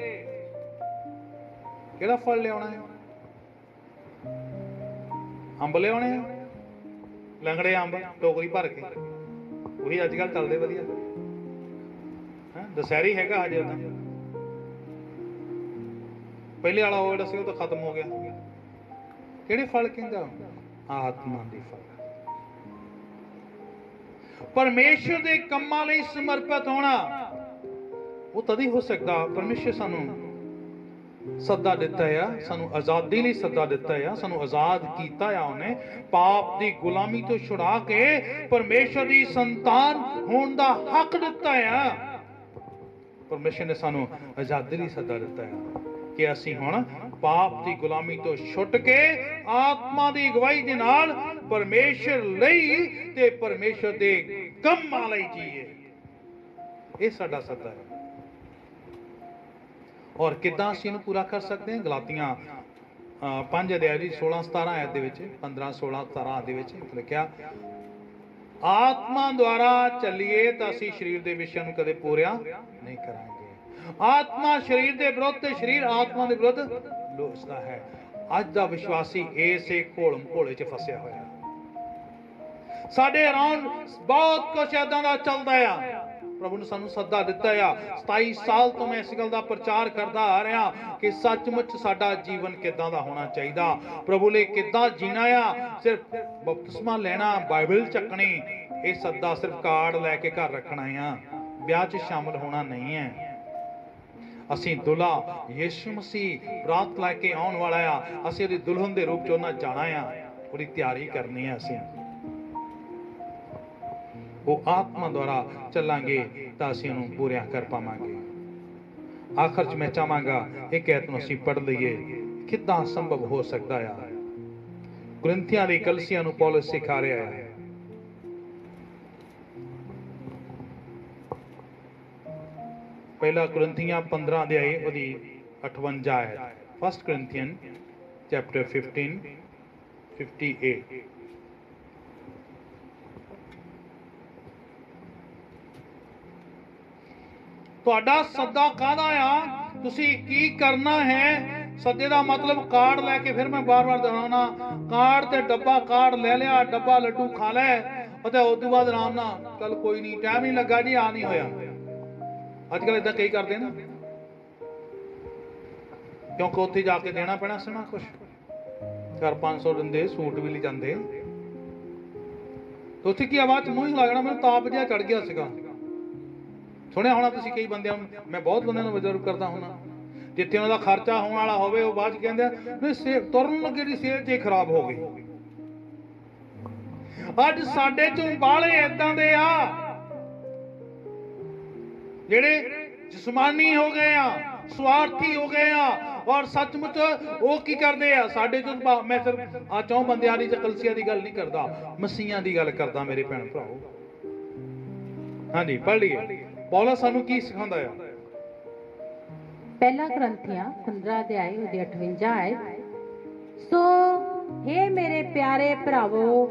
ਕਿਹੜਾ ਫਲ ਲਿਆਉਣਾ ਹੈ? ਅੰਬ ਲਿਆਉਣੇ ਆ? ਲੰਗੜੇ ਅੰਬ, ਟੋਕਰੀ ਭਰ ਕੇ। ਉਹੀ ਅੱਜ ਕੱਲ ਚੱਲਦੇ ਵਧੀਆ। ਹਾਂ, ਦਸਹਿਰੀ ਹੈਗਾ ਹਜੇ ਉਹਦਾ ਪਹਿਲੇ ਵਾਲਾ ਉਹ ਜਿਹੜਾ ਸੀ, ਉਹ ਤਾਂ ਖਤਮ ਹੋ ਗਿਆ। ਕਿਹੜੇ ਫਲ ਕਹਿੰਦਾ? ਆਤਮਾ ਦੇ ਫਲ। ਪਰਮੇਸ਼ਰ ਦੇ ਕੰਮਾਂ ਲਈ ਸਮਰਪਿਤ ਹੋਣਾ। ਉਹ ਤਦ ਹੀ ਹੋ ਸਕਦਾ, ਪਰਮੇਸ਼ਰ ਸਾਨੂੰ ਸੱਦਾ ਦਿੱਤਾ ਆ, ਸਾਨੂੰ ਆਜ਼ਾਦੀ ਲਈ ਸੱਦਾ ਦਿੱਤਾ ਆ, ਸਾਨੂੰ ਆਜ਼ਾਦ ਕੀਤਾ ਆ ਉਹਨੇ। ਪਾਪ ਦੀ ਗੁਲਾਮੀ ਤੋਂ ਛੁਡਾ ਕੇ ਪਰਮੇਸ਼ਰ ਦੀ ਸੰਤਾਨ ਹੋਣ ਦਾ ਹੱਕ ਦਿੱਤਾ ਆ। ਪਰਮੇਸ਼ਰ ਨੇ ਸਾਨੂੰ ਆਜ਼ਾਦੀ ਲਈ ਸੱਦਾ ਦਿੱਤਾ ਆ ਕਿ ਅਸੀਂ ਹੁਣ ਪਾਪ ਦੀ ਗੁਲਾਮੀ ਤੋਂ ਛੁੱਟ ਕੇ ਆਤਮਾ ਦੀ ਅਗਵਾਈ ਦੇ ਨਾਲ ਪਰਮੇਸ਼ਰ ਲਈ ਤੇ ਪਰਮੇਸ਼ਰ ਦੇ ਕੰਮਾਂ ਲਈ ਜੀਏ। ਇਹ ਸਾਡਾ ਸੱਦਾ ਹੈ ਔਰ ਕਿੱਦਾਂ ਅਸੀਂ ਇਹਨੂੰ ਪੂਰਾ ਕਰ ਸਕਦੇ ਹਾਂ? ਗਲਾਤੀਆਂ 5 ਅਧਿਆਇ ਦੀ 16 17 ਆਇਤ ਦੇ ਵਿੱਚ 15 16 17 ਦੇ ਵਿੱਚ ਲਿਖਿਆ, ਆਤਮਾ ਦੁਆਰਾ ਚੱਲੀਏ ਤਾਂ ਅਸੀਂ ਸਰੀਰ ਦੇ ਵਿਸ਼ਿਆਂ ਨੂੰ ਕਦੇ ਪੂਰਿਆ ਨਹੀਂ ਕਰਾਂਗੇ। ਆਤਮਾ ਸਰੀਰ ਦੇ ਵਿਰੁੱਧ ਤੇ ਸਰੀਰ ਆਤਮਾ ਦੇ ਵਿਰੁੱਧ ਲੋਚਦਾ ਹੈ। ਅੱਜ ਦਾ ਵਿਸ਼ਵਾਸੀ ਇਸੇ ਘੋਲਮ ਘੋਲੇ 'ਚ ਫਸਿਆ ਹੋਇਆ। ਸਾਡੇ ਅਰਾਊਂਡ ਬਹੁਤ ਕੁਝ ਏਦਾਂ ਦਾ ਚੱਲਦਾ ਆ। ਪ੍ਰਭੂ ਨੇ ਸਾਨੂੰ ਸੱਦਾ ਦਿੱਤਾ ਆ। 27 ਸਾਲ ਤੋਂ ਮੈਂ ਇਸ ਗੱਲ ਦਾ ਪ੍ਰਚਾਰ ਕਰਦਾ ਆ ਰਿਹਾ ਕਿ ਸੱਚਮੁੱਚ ਸਾਡਾ ਜੀਵਨ ਕਿੱਦਾਂ ਦਾ ਹੋਣਾ ਚਾਹੀਦਾ? ਪ੍ਰਭੂ ਲਈ ਕਿੱਦਾਂ ਜੀਣਾ ਆ? ਸਿਰਫ ਬਪਤਿਸਮਾ ਲੈਣਾ, ਬਾਈਬਲ ਚੱਕਣੀ, ਇਹ ਸੱਦਾ ਸਿਰਫ ਕਾਰਡ ਲੈ ਕੇ ਘਰ ਰੱਖਣਾ ਆ। ਵਿਆਹ 'ਚ ਸ਼ਾਮਲ ਹੋਣਾ ਨਹੀਂ ਹੈ। ਅਸੀਂ ਦੁਲਾ, ਯੀਸ਼ੂ ਮਸੀਹ ਬਰਾਤ ਲੈ ਕੇ ਆਉਣ ਵਾਲਾ ਆ। ਅਸੀਂ ਉਹਦੀ ਦੁਲਹਨ ਦੇ ਰੂਪ 'ਚ ਉਹਨਾਂ ਜਾਣਾ ਆ। ਉਹਦੀ ਤਿਆਰੀ ਕਰਨੀ ਆ ਅਸੀਂ। ਉਹ ਆਤਮਾ ਦੁਆਰਾ ਚੱਲਾਂਗੇ ਤਾਂ ਅਸੀਂ ਉਹਨੂੰ ਪੂਰਿਆ ਕਰ ਪਾਵਾਂਗੇ। ਆਖਰ 'ਚ ਮੈਂ ਚਾਹਾਂਗਾ ਇੱਕ ਐਤ ਨੂੰ ਅਸੀਂ ਪੜ੍ਹ ਲਈਏ, ਕਿੱਦਾਂ ਸੰਭਵ ਹੋ ਸਕਦਾ ਆ? ਗ੍ਰੰਥੀਆਂ ਦੀ ਕਲਸੀਆਂ ਨੂੰ ਪੌਲਸ ਸਿਖਾ ਰਿਹਾ ਹੈ ਪਹਿਲਾ ਕੁਰਿੰਥੀਆਂ 15 ਅਧਿਆਇ ਉਹਦੀ 58 ਹੈ ਫਸਟ ਕੁਰਿੰਥੀਅਨ ਚੈਪਟਰ 15 58 ਤੁਹਾਡਾ ਸੱਦਾ ਕਾਹਦਾ ਆ? ਤੁਸੀਂ ਕੀ ਕਰਨਾ ਹੈ? ਸੱਦੇ ਦਾ ਮਤਲਬ ਕਾਰਡ ਲੈ ਕੇ ਫਿਰ ਮੈਂ ਬਾਰ-ਬਾਰ ਦੁਹਰਾਉਣਾ ਕਾਰਡ ਤੇ ਡੱਬਾ ਕਾਰਡ ਲੈ ਲਿਆ, ਡੱਬਾ ਲੱਡੂ ਖਾ ਲੈ। ਅਤੇ ਉਸ ਤੋਂ ਬਾਅਦ ਆਰਾਮ ਨਾਲ ਕੱਲ ਕੋਈ ਨਹੀਂ ਟਾਈਮ ਨਹੀਂ ਲੱਗਾ ਜੀ, ਆ ਨਹੀਂ ਹੋਇਆ। ਅੱਜ ਕੱਲ ਇਦਾਂ ਕਈ ਕਰਦੇ ਨਾ। ਕਿਉਂਕਿ ਉੱਥੇ ਜਾ ਕੇ ਦੇਣਾ ਪੈਣਾ ਸੀ ਨਾ ਕੁਝ 4-500 ਦਿੰਦੇ, ਸੂਟ ਵੀ ਲੈ ਜਾਂਦੇ। ਉੱਥੇ ਕੀ ਆਵਾਜ਼ ਮੂੰਹ ਹੀ ਲੱਗਣਾ, ਮੈਨੂੰ ਤਾਪ ਜਿਹਾ ਚੜ ਗਿਆ ਸੀਗਾ। ਸੁਣਿਆ ਹੋਣਾ ਤੁਸੀਂ ਕਈ ਬੰਦਿਆਂ ਨੂੰ? ਮੈਂ ਬਹੁਤ ਬੰਦਿਆਂ ਨੂੰ ਬਜ਼ੁਰਗ ਕਰਦਾ ਹੁਣਾ। ਜਿੱਥੇ ਉਹਨਾਂ ਦਾ ਖਰਚਾ ਹੋਣ ਵਾਲਾ ਹੋਵੇ, ਉਹ ਬਾਅਦ ਚ ਕਹਿੰਦੇ ਆ, ਨਹੀਂ ਸੇ ਤੁਰਨ ਲੱਗੇ ਦੀ ਸਿਹਤ ਜੇ ਖਰਾਬ ਹੋ ਗਈ। ਅੱਜ ਸਾਡੇ ਚੋਂ ਬਾਲੇ ਇਦਾਂ ਦੇ ਆ, ਜਿਹੜੇ ਜਿਸਮਾਨੀ ਹੋ ਗਏ ਆ, ਸਵਾਰਥੀ ਹੋ ਗਏ ਆ, ਔਰ ਸੱਚਮੁੱਚ ਉਹ ਕੀ ਕਰਦੇ ਆ? ਸਾਡੇ ਚੋਂ ਮੈਂ ਸਿਰਫ ਆ ਚੌਂ ਬੰਦਿਆਂ ਦੀ ਜਾਂ ਕਲਸੀਆਂ ਦੀ ਗੱਲ ਨਹੀਂ ਕਰਦਾ, ਮਸੀਹਾਂ ਦੀ ਗੱਲ ਕਰਦਾ ਮੇਰੇ ਭੈਣ ਭਰਾਓ। ਹਾਂਜੀ, ਪੜ੍ਹ ਲਈਏ। ਪੌਲਸ ਸਾਨੂੰ ਕੀ ਸਿਖਾਉਂਦਾ ਆ? ਪਹਿਲਾ ਗ੍ਰੰਥੀਆਂ 15 ਅਧਿਆਇ ਉਹਦੇ 58 ਹੈ ਸੋ हे ਮੇਰੇ ਪਿਆਰੇ ਭਰਾਵੋ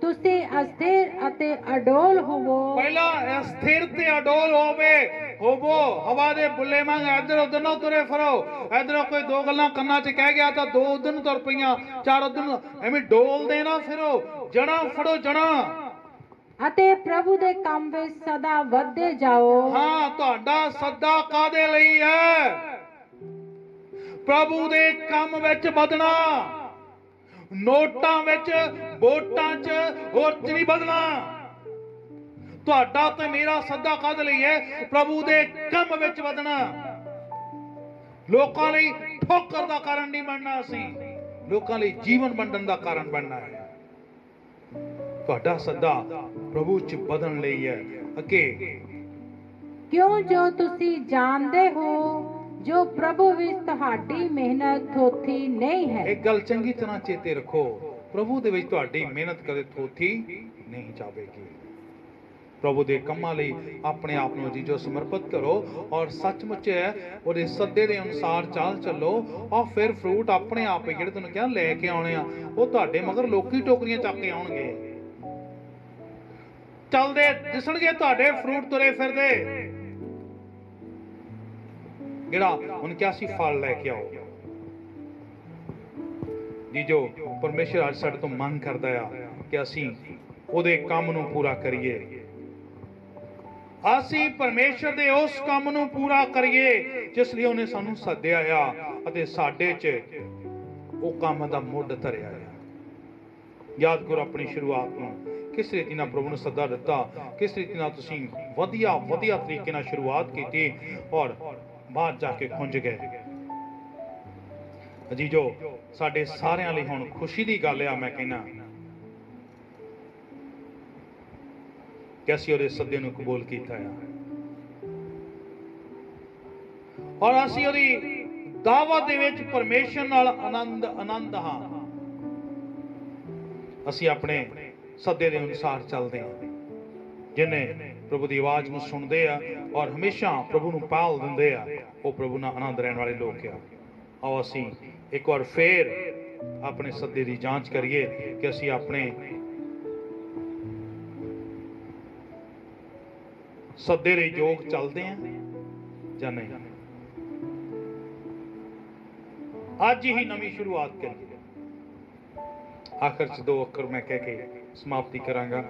ਤੁਸੀਂ ਅਸਥਿਰ ਅਤੇ ਅਡੋਲ ਹੋਵੋ। ਪਹਿਲਾ ਸਥਿਰ ਤੇ ਅਡੋਲ ਹੋਵੇ ਹੋਵੋ। ਹਵਾ ਦੇ ਬੁੱਲੇ ਮੰਗ ਇੱਧਰ ਉੱਧਰ ਨਾ ਤੁਰੇ ਫਿਰੋ। ਇੱਧਰੋਂ ਕੋਈ ਦੋ ਗੱਲਾਂ ਕੰਨਾਂ 'ਚ ਕਹਿ ਗਿਆ ਤਾਂ ਦੋ ਉਧਰ ਨੂੰ ਤੁਰ ਪਈਆਂ ਚਾਰ ਉਧਰ ਨੂੰ ਐਵੇਂ ਡੋਲਦੇ ਨਾ ਫਿਰੋ। ਜਣਾ ਫੜੋ ਜਣਾ ਅਤੇ ਪ੍ਰਭੂ ਦੇ ਕੰਮ ਵਿੱਚ ਸਦਾ ਵਧਦੇ ਜਾਓ। ਹਾਂ, ਤੁਹਾਡਾ ਸੱਦਾ ਕਾਦੇ ਲਈ ਹੈ? ਪ੍ਰਭੂ ਦੇ ਕੰਮ ਵਿੱਚ ਵਧਣਾ, ਨੋਟਾਂ ਵਿੱਚ, ਵੋਟਾਂ 'ਚ ਹੋਰ 'ਚ ਨਹੀਂ ਵਧਣਾ। ਤੁਹਾਡਾ ਤੇ ਮੇਰਾ ਸੱਦਾ ਕਾਦੇ ਲਈ ਹੈ? ਪ੍ਰਭੂ ਦੇ ਕੰਮ ਵਿੱਚ ਵਧਣਾ। ਲੋਕਾਂ ਲਈ ਠੋਕਰ ਦਾ ਕਾਰਨ ਨਹੀਂ ਬਣਨਾ ਅਸੀਂ। ਲੋਕਾਂ ਲਈ ਜੀਵਨ ਵੰਡਣ ਦਾ ਕਾਰਨ ਬਣਨਾ ਹੈ। ਤੁਹਾਡਾ ਸੱਦਾ ਪ੍ਰਭੂ ਚ ਵਧਣ ਲਈ ਹੈ। ਅੱਗੇ। ਕਿਉਂ ਜੋ ਤੁਸੀਂ ਜਾਣਦੇ ਹੋ ਜੋ ਪ੍ਰਭੂ ਵਿੱਚ ਤੁਹਾਡੀ ਮਿਹਨਤ ਥੋਥੀ ਨਹੀਂ ਹੈ? ਇਹ ਗੱਲ ਚੰਗੀ ਤਰ੍ਹਾਂ ਚੇਤੇ ਰੱਖੋ। ਪ੍ਰਭੂ ਦੇ ਵਿੱਚ ਤੁਹਾਡੀ ਮਿਹਨਤ ਕਦੇ ਥੋਥੀ ਨਹੀਂ ਜਾਵੇਗੀ। ਪ੍ਰਭੂ ਦੇ ਕੰਮਾਂ ਲਈ ਆਪਣੇ ਆਪ ਨੂੰ ਜੀ ਜੋ ਸਮਰਪਿਤ ਕਰੋ ਔਰ ਸੱਚਮੁੱਚ ਹੈ ਉਹਦੇ ਸੱਦੇ ਦੇ ਅਨੁਸਾਰ ਚਾਲ ਚੱਲੋ। ਔਰ ਫਿਰ ਫਰੂਟ ਆਪਣੇ ਆਪ ਹੀ ਜਿਹੜੇ ਤੁਹਾਨੂੰ ਕਿਹਾ ਲੈ ਕੇ ਆਉਣੇ ਆ ਉਹ ਤੁਹਾਡੇ ਮਗਰ ਲੋਕੀ ਟੋਕਰੀਆਂ ਚੱਕ ਕੇ ਆਉਣਗੇ। ਚੱਲਦੇ ਦਿਸਣਗੇ ਤੁਹਾਡੇ ਫਰੂਟ ਤੁਰੇ ਫਿਰਦੇ। ਜਿਹੜਾ ਹੁਣ ਕਿਹਾ ਸੀ, ਫਲ ਲੈ ਕੇ ਆਓ। ਜੀ ਜੋ ਪਰਮੇਸ਼ਰ ਅੱਜ ਸਾਡੇ ਤੋਂ ਮੰਗ ਕਰਦਾ ਆ ਕਿ ਅਸੀਂ ਉਹਦੇ ਕੰਮ ਨੂੰ ਪੂਰਾ ਕਰੀਏ। ਅਸੀਂ ਪਰਮੇਸ਼ਰ ਦੇ ਉਸ ਕੰਮ ਨੂੰ ਪੂਰਾ ਕਰੀਏ, ਜਿਸ ਲਈ ਉਹਨੇ ਸਾਨੂੰ ਸੱਦਿਆ ਆ ਅਤੇ ਸਾਡੇ 'ਚ ਉਹ ਕੰਮ ਦਾ ਮੁੱਢ ਧਰਿਆ ਆ। ਯਾਦ ਕਰੋ ਆਪਣੀ ਸ਼ੁਰੂਆਤ ਨੂੰ। ਕਿਸ ਰੀਤੀ ਨਾਲ ਪ੍ਰਭੂ ਨੂੰ ਸੱਦਾ ਦਿੱਤਾ? ਕਿਸ ਰੀਤੀ ਨਾਲ ਤੁਸੀਂ ਵਧੀਆ ਵਧੀਆ ਤਰੀਕੇ ਨਾਲ ਸ਼ੁਰੂਆਤ ਕੀਤੀ ਔਰ ਬਾਹਰ ਜਾ ਕੇ ਖੁੰਝ ਗਏ? ਅਜੀਜੋ, ਸਾਡੇ ਸਾਰਿਆਂ ਲਈ ਹੁਣ ਖੁਸ਼ੀ ਦੀ ਗੱਲ ਆ, ਮੈਂ ਕਹਿੰਨਾ ਕਿ ਅਸੀਂ ਉਹਦੇ ਸੱਦੇ ਨੂੰ ਕਬੂਲ ਕੀਤਾ ਆ। ਔਰ ਅਸੀਂ ਉਹਦੀ ਦਾਵਤ ਦੇ ਵਿੱਚ ਪਰਮੇਸ਼ਰ ਨਾਲ ਆਨੰਦ ਆਨੰਦ ਹਾਂ। ਅਸੀਂ ਆਪਣੇ ਸੱਦੇ ਦੇ ਅਨੁਸਾਰ ਚੱਲਦੇ ਹਾਂ ਜਿਨੇ ਪ੍ਰਭੂ ਦੀ ਆਵਾਜ਼ ਨੂੰ ਸੁਣਦੇ ਆ ਔਰ ਹਮੇਸ਼ਾ ਪ੍ਰਭੂ ਨੂੰ ਪਾਲ ਦਿੰਦੇ ਆ, ਉਹ ਪ੍ਰਭੂ ਨਾਲ ਆਨੰਦ ਰਹਿਣ ਵਾਲੇ ਲੋਕ ਆ। ਆਓ ਅਸੀਂ ਇੱਕ ਵਾਰ ਫੇਰ ਆਪਣੇ ਸੱਦੇ ਦੀ ਜਾਂਚ ਕਰੀਏ ਕਿ ਅਸੀਂ ਆਪਣੇ ਸੱਦੇ ਦੇ ਯੋਗ ਚੱਲਦੇ ਆ ਜਾਂ ਨਹੀਂ। ਅੱਜ ਹੀ ਨਵੀਂ ਸ਼ੁਰੂਆਤ ਕਰੀਏ। ਆਖਰ ਚ ਦੋ ਅੱਖਰ ਮੈਂ ਕਹਿ ਕੇ ਸਮਾਪਤੀ ਕਰਾਂਗਾ।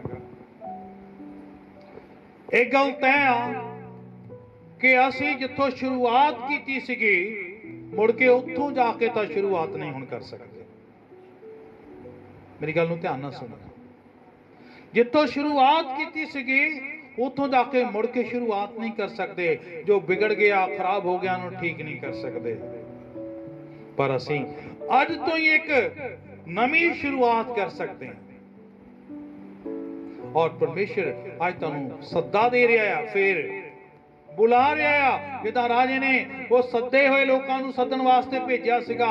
ਇਹ ਗੱਲ ਤੈਅ ਆ ਕਿ ਅਸੀਂ ਜਿੱਥੋਂ ਸ਼ੁਰੂਆਤ ਕੀਤੀ ਸੀਗੀ, ਮੁੜ ਕੇ ਉੱਥੋਂ ਜਾ ਕੇ ਤਾਂ ਸ਼ੁਰੂਆਤ ਨਹੀਂ ਹੁਣ ਕਰ ਸਕਦੇ। ਮੇਰੀ ਗੱਲ ਨੂੰ ਧਿਆਨ ਨਾਲ ਸੁਣੋ। ਜਿੱਥੋਂ ਸ਼ੁਰੂਆਤ ਕੀਤੀ ਸੀਗੀ, ਉੱਥੋਂ ਜਾ ਕੇ ਮੁੜ ਕੇ ਸ਼ੁਰੂਆਤ ਨਹੀਂ ਕਰ ਸਕਦੇ। ਜੋ ਵਿਗੜ ਗਿਆ, ਖਰਾਬ ਹੋ ਗਿਆ, ਉਹਨੂੰ ਠੀਕ ਨਹੀਂ ਕਰ ਸਕਦੇ। ਪਰ ਅਸੀਂ ਅੱਜ ਤੋਂ ਹੀ ਇੱਕ ਨਵੀਂ ਸ਼ੁਰੂਆਤ ਕਰ ਸਕਦੇ ਹਾਂ। ਔਰ ਪਰਮੇਸ਼ਰ ਅੱਜ ਤੁਹਾਨੂੰ ਸੱਦਾ ਦੇ ਰਿਹਾ ਆ, ਫਿਰ ਬੁਲਾ ਰਿਹਾ ਆ ਜਿੱਦਾਂ ਰਾਜੇ ਨੇ ਉਹ ਸੱਦੇ ਹੋਏ ਲੋਕਾਂ ਨੂੰ ਸੱਦਣ ਵਾਸਤੇ ਭੇਜਿਆ ਸੀਗਾ।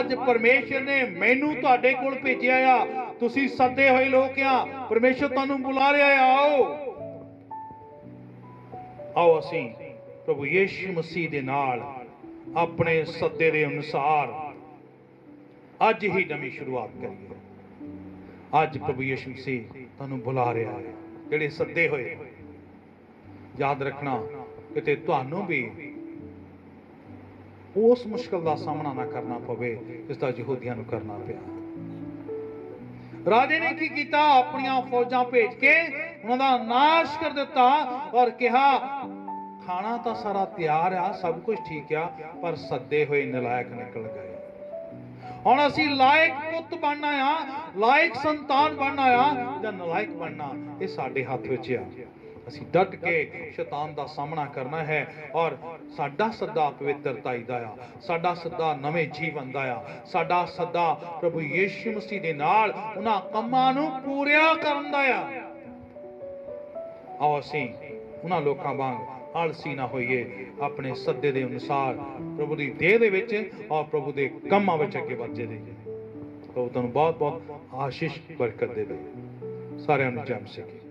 ਅੱਜ ਪਰਮੇਸ਼ਰ ਨੇ ਮੈਨੂੰ ਤੁਹਾਡੇ ਕੋਲ ਭੇਜਿਆ ਆ। ਤੁਸੀਂ ਸੱਦੇ ਹੋਏ ਲੋਕ ਆ, ਪਰਮੇਸ਼ਰ ਤੁਹਾਨੂੰ ਬੁਲਾ ਰਿਹਾ ਆ, ਆਓ। ਆਓ ਅਸੀਂ ਪ੍ਰਭੂ ਯੀਸ਼ੂ ਮਸੀਹ ਦੇ ਨਾਲ ਆਪਣੇ ਸੱਦੇ ਦੇ ਅਨੁਸਾਰ ਅੱਜ ਹੀ ਨਵੀਂ ਸ਼ੁਰੂਆਤ ਕਰੀਏ। ਅੱਜ ਪ੍ਰਭੂ ਯੀਸ਼ੂ ਮਸੀਹ ਤੁਹਾਨੂੰ ਬੁਲਾ ਰਿਹਾ ਹੈ। ਜਿਹੜੇ ਸੱਦੇ ਹੋਏ, ਯਾਦ ਰੱਖਣਾ ਕਿਤੇ ਤੁਹਾਨੂੰ ਵੀ ਉਸ ਮੁਸ਼ਕਲ ਦਾ ਸਾਹਮਣਾ ਨਾ ਕਰਨਾ ਪਵੇ ਜਿਸ ਦਾ ਯਹੂਦੀਆਂ ਨੂੰ ਕਰਨਾ ਪਿਆ। ਰਾਜੇ ਨੇ ਕੀ ਕੀਤਾ? ਆਪਣੀਆਂ ਫੌਜਾਂ ਭੇਜ ਕੇ ਉਹਨਾਂ ਦਾ ਨਾਸ਼ ਕਰ ਦਿੱਤਾ ਔਰ ਕਿਹਾ, ਖਾਣਾ ਤਾਂ ਸਾਰਾ ਤਿਆਰ ਆ, ਸਭ ਕੁਝ ਠੀਕ ਆ, ਪਰ ਸੱਦੇ ਹੋਏ ਨਲਾਇਕ ਨਿਕਲ ਗਏ। ਹੁਣ ਅਸੀਂ ਲਾਇਕ ਪੁੱਤ ਬਣਨਾ ਆ ਲਾਇਕ ਸੰਤਾਨ ਬਣਨਾ ਆ ਜਾਂ ਨਲਾਇਕ ਬਣਨਾ, ਇਹ ਸਾਡੇ ਹੱਥ ਵਿੱਚ ਆ। ਅਸੀਂ ਡਟ ਕੇ ਸ਼ੈਤਾਨ ਦਾ ਸਾਹਮਣਾ ਕਰਨਾ ਹੈ ਔਰ ਸਾਡਾ ਸੱਦਾ ਪਵਿੱਤਰਤਾਈ ਦਾ ਆ। ਸਾਡਾ ਸੱਦਾ ਨਵੇਂ ਜੀਵਨ ਦਾ ਆ। ਸਾਡਾ ਸੱਦਾ ਪ੍ਰਭੂ ਯੀਸ਼ੂ ਮਸੀਹ ਦੇ ਨਾਲ ਉਹਨਾਂ ਕੰਮਾਂ ਨੂੰ ਪੂਰਿਆ ਕਰਨ ਦਾ ਆ। ਆਓ ਅਸੀਂ ਉਹਨਾਂ ਲੋਕਾਂ ਵਾਂਗ ਆਲਸੀ ਨਾ ਹੋਈਏ। ਆਪਣੇ ਸੱਦੇ ਦੇ ਅਨੁਸਾਰ ਪ੍ਰਭੂ ਦੀ ਦੇਹ ਦੇ ਵਿੱਚ ਔਰ ਪ੍ਰਭੂ ਦੇ ਕੰਮਾਂ ਵਿੱਚ ਅੱਗੇ ਵੱਧਦੇ ਰਹੀਏ ਪ੍ਰਭੂ ਤੁਹਾਨੂੰ ਬਹੁਤ ਬਹੁਤ ਆਸ਼ੀਸ਼ ਬਰਕਤ ਦੇਵੇ ਸਾਰਿਆਂ ਨੂੰ ਜਮ ਸਕੇ।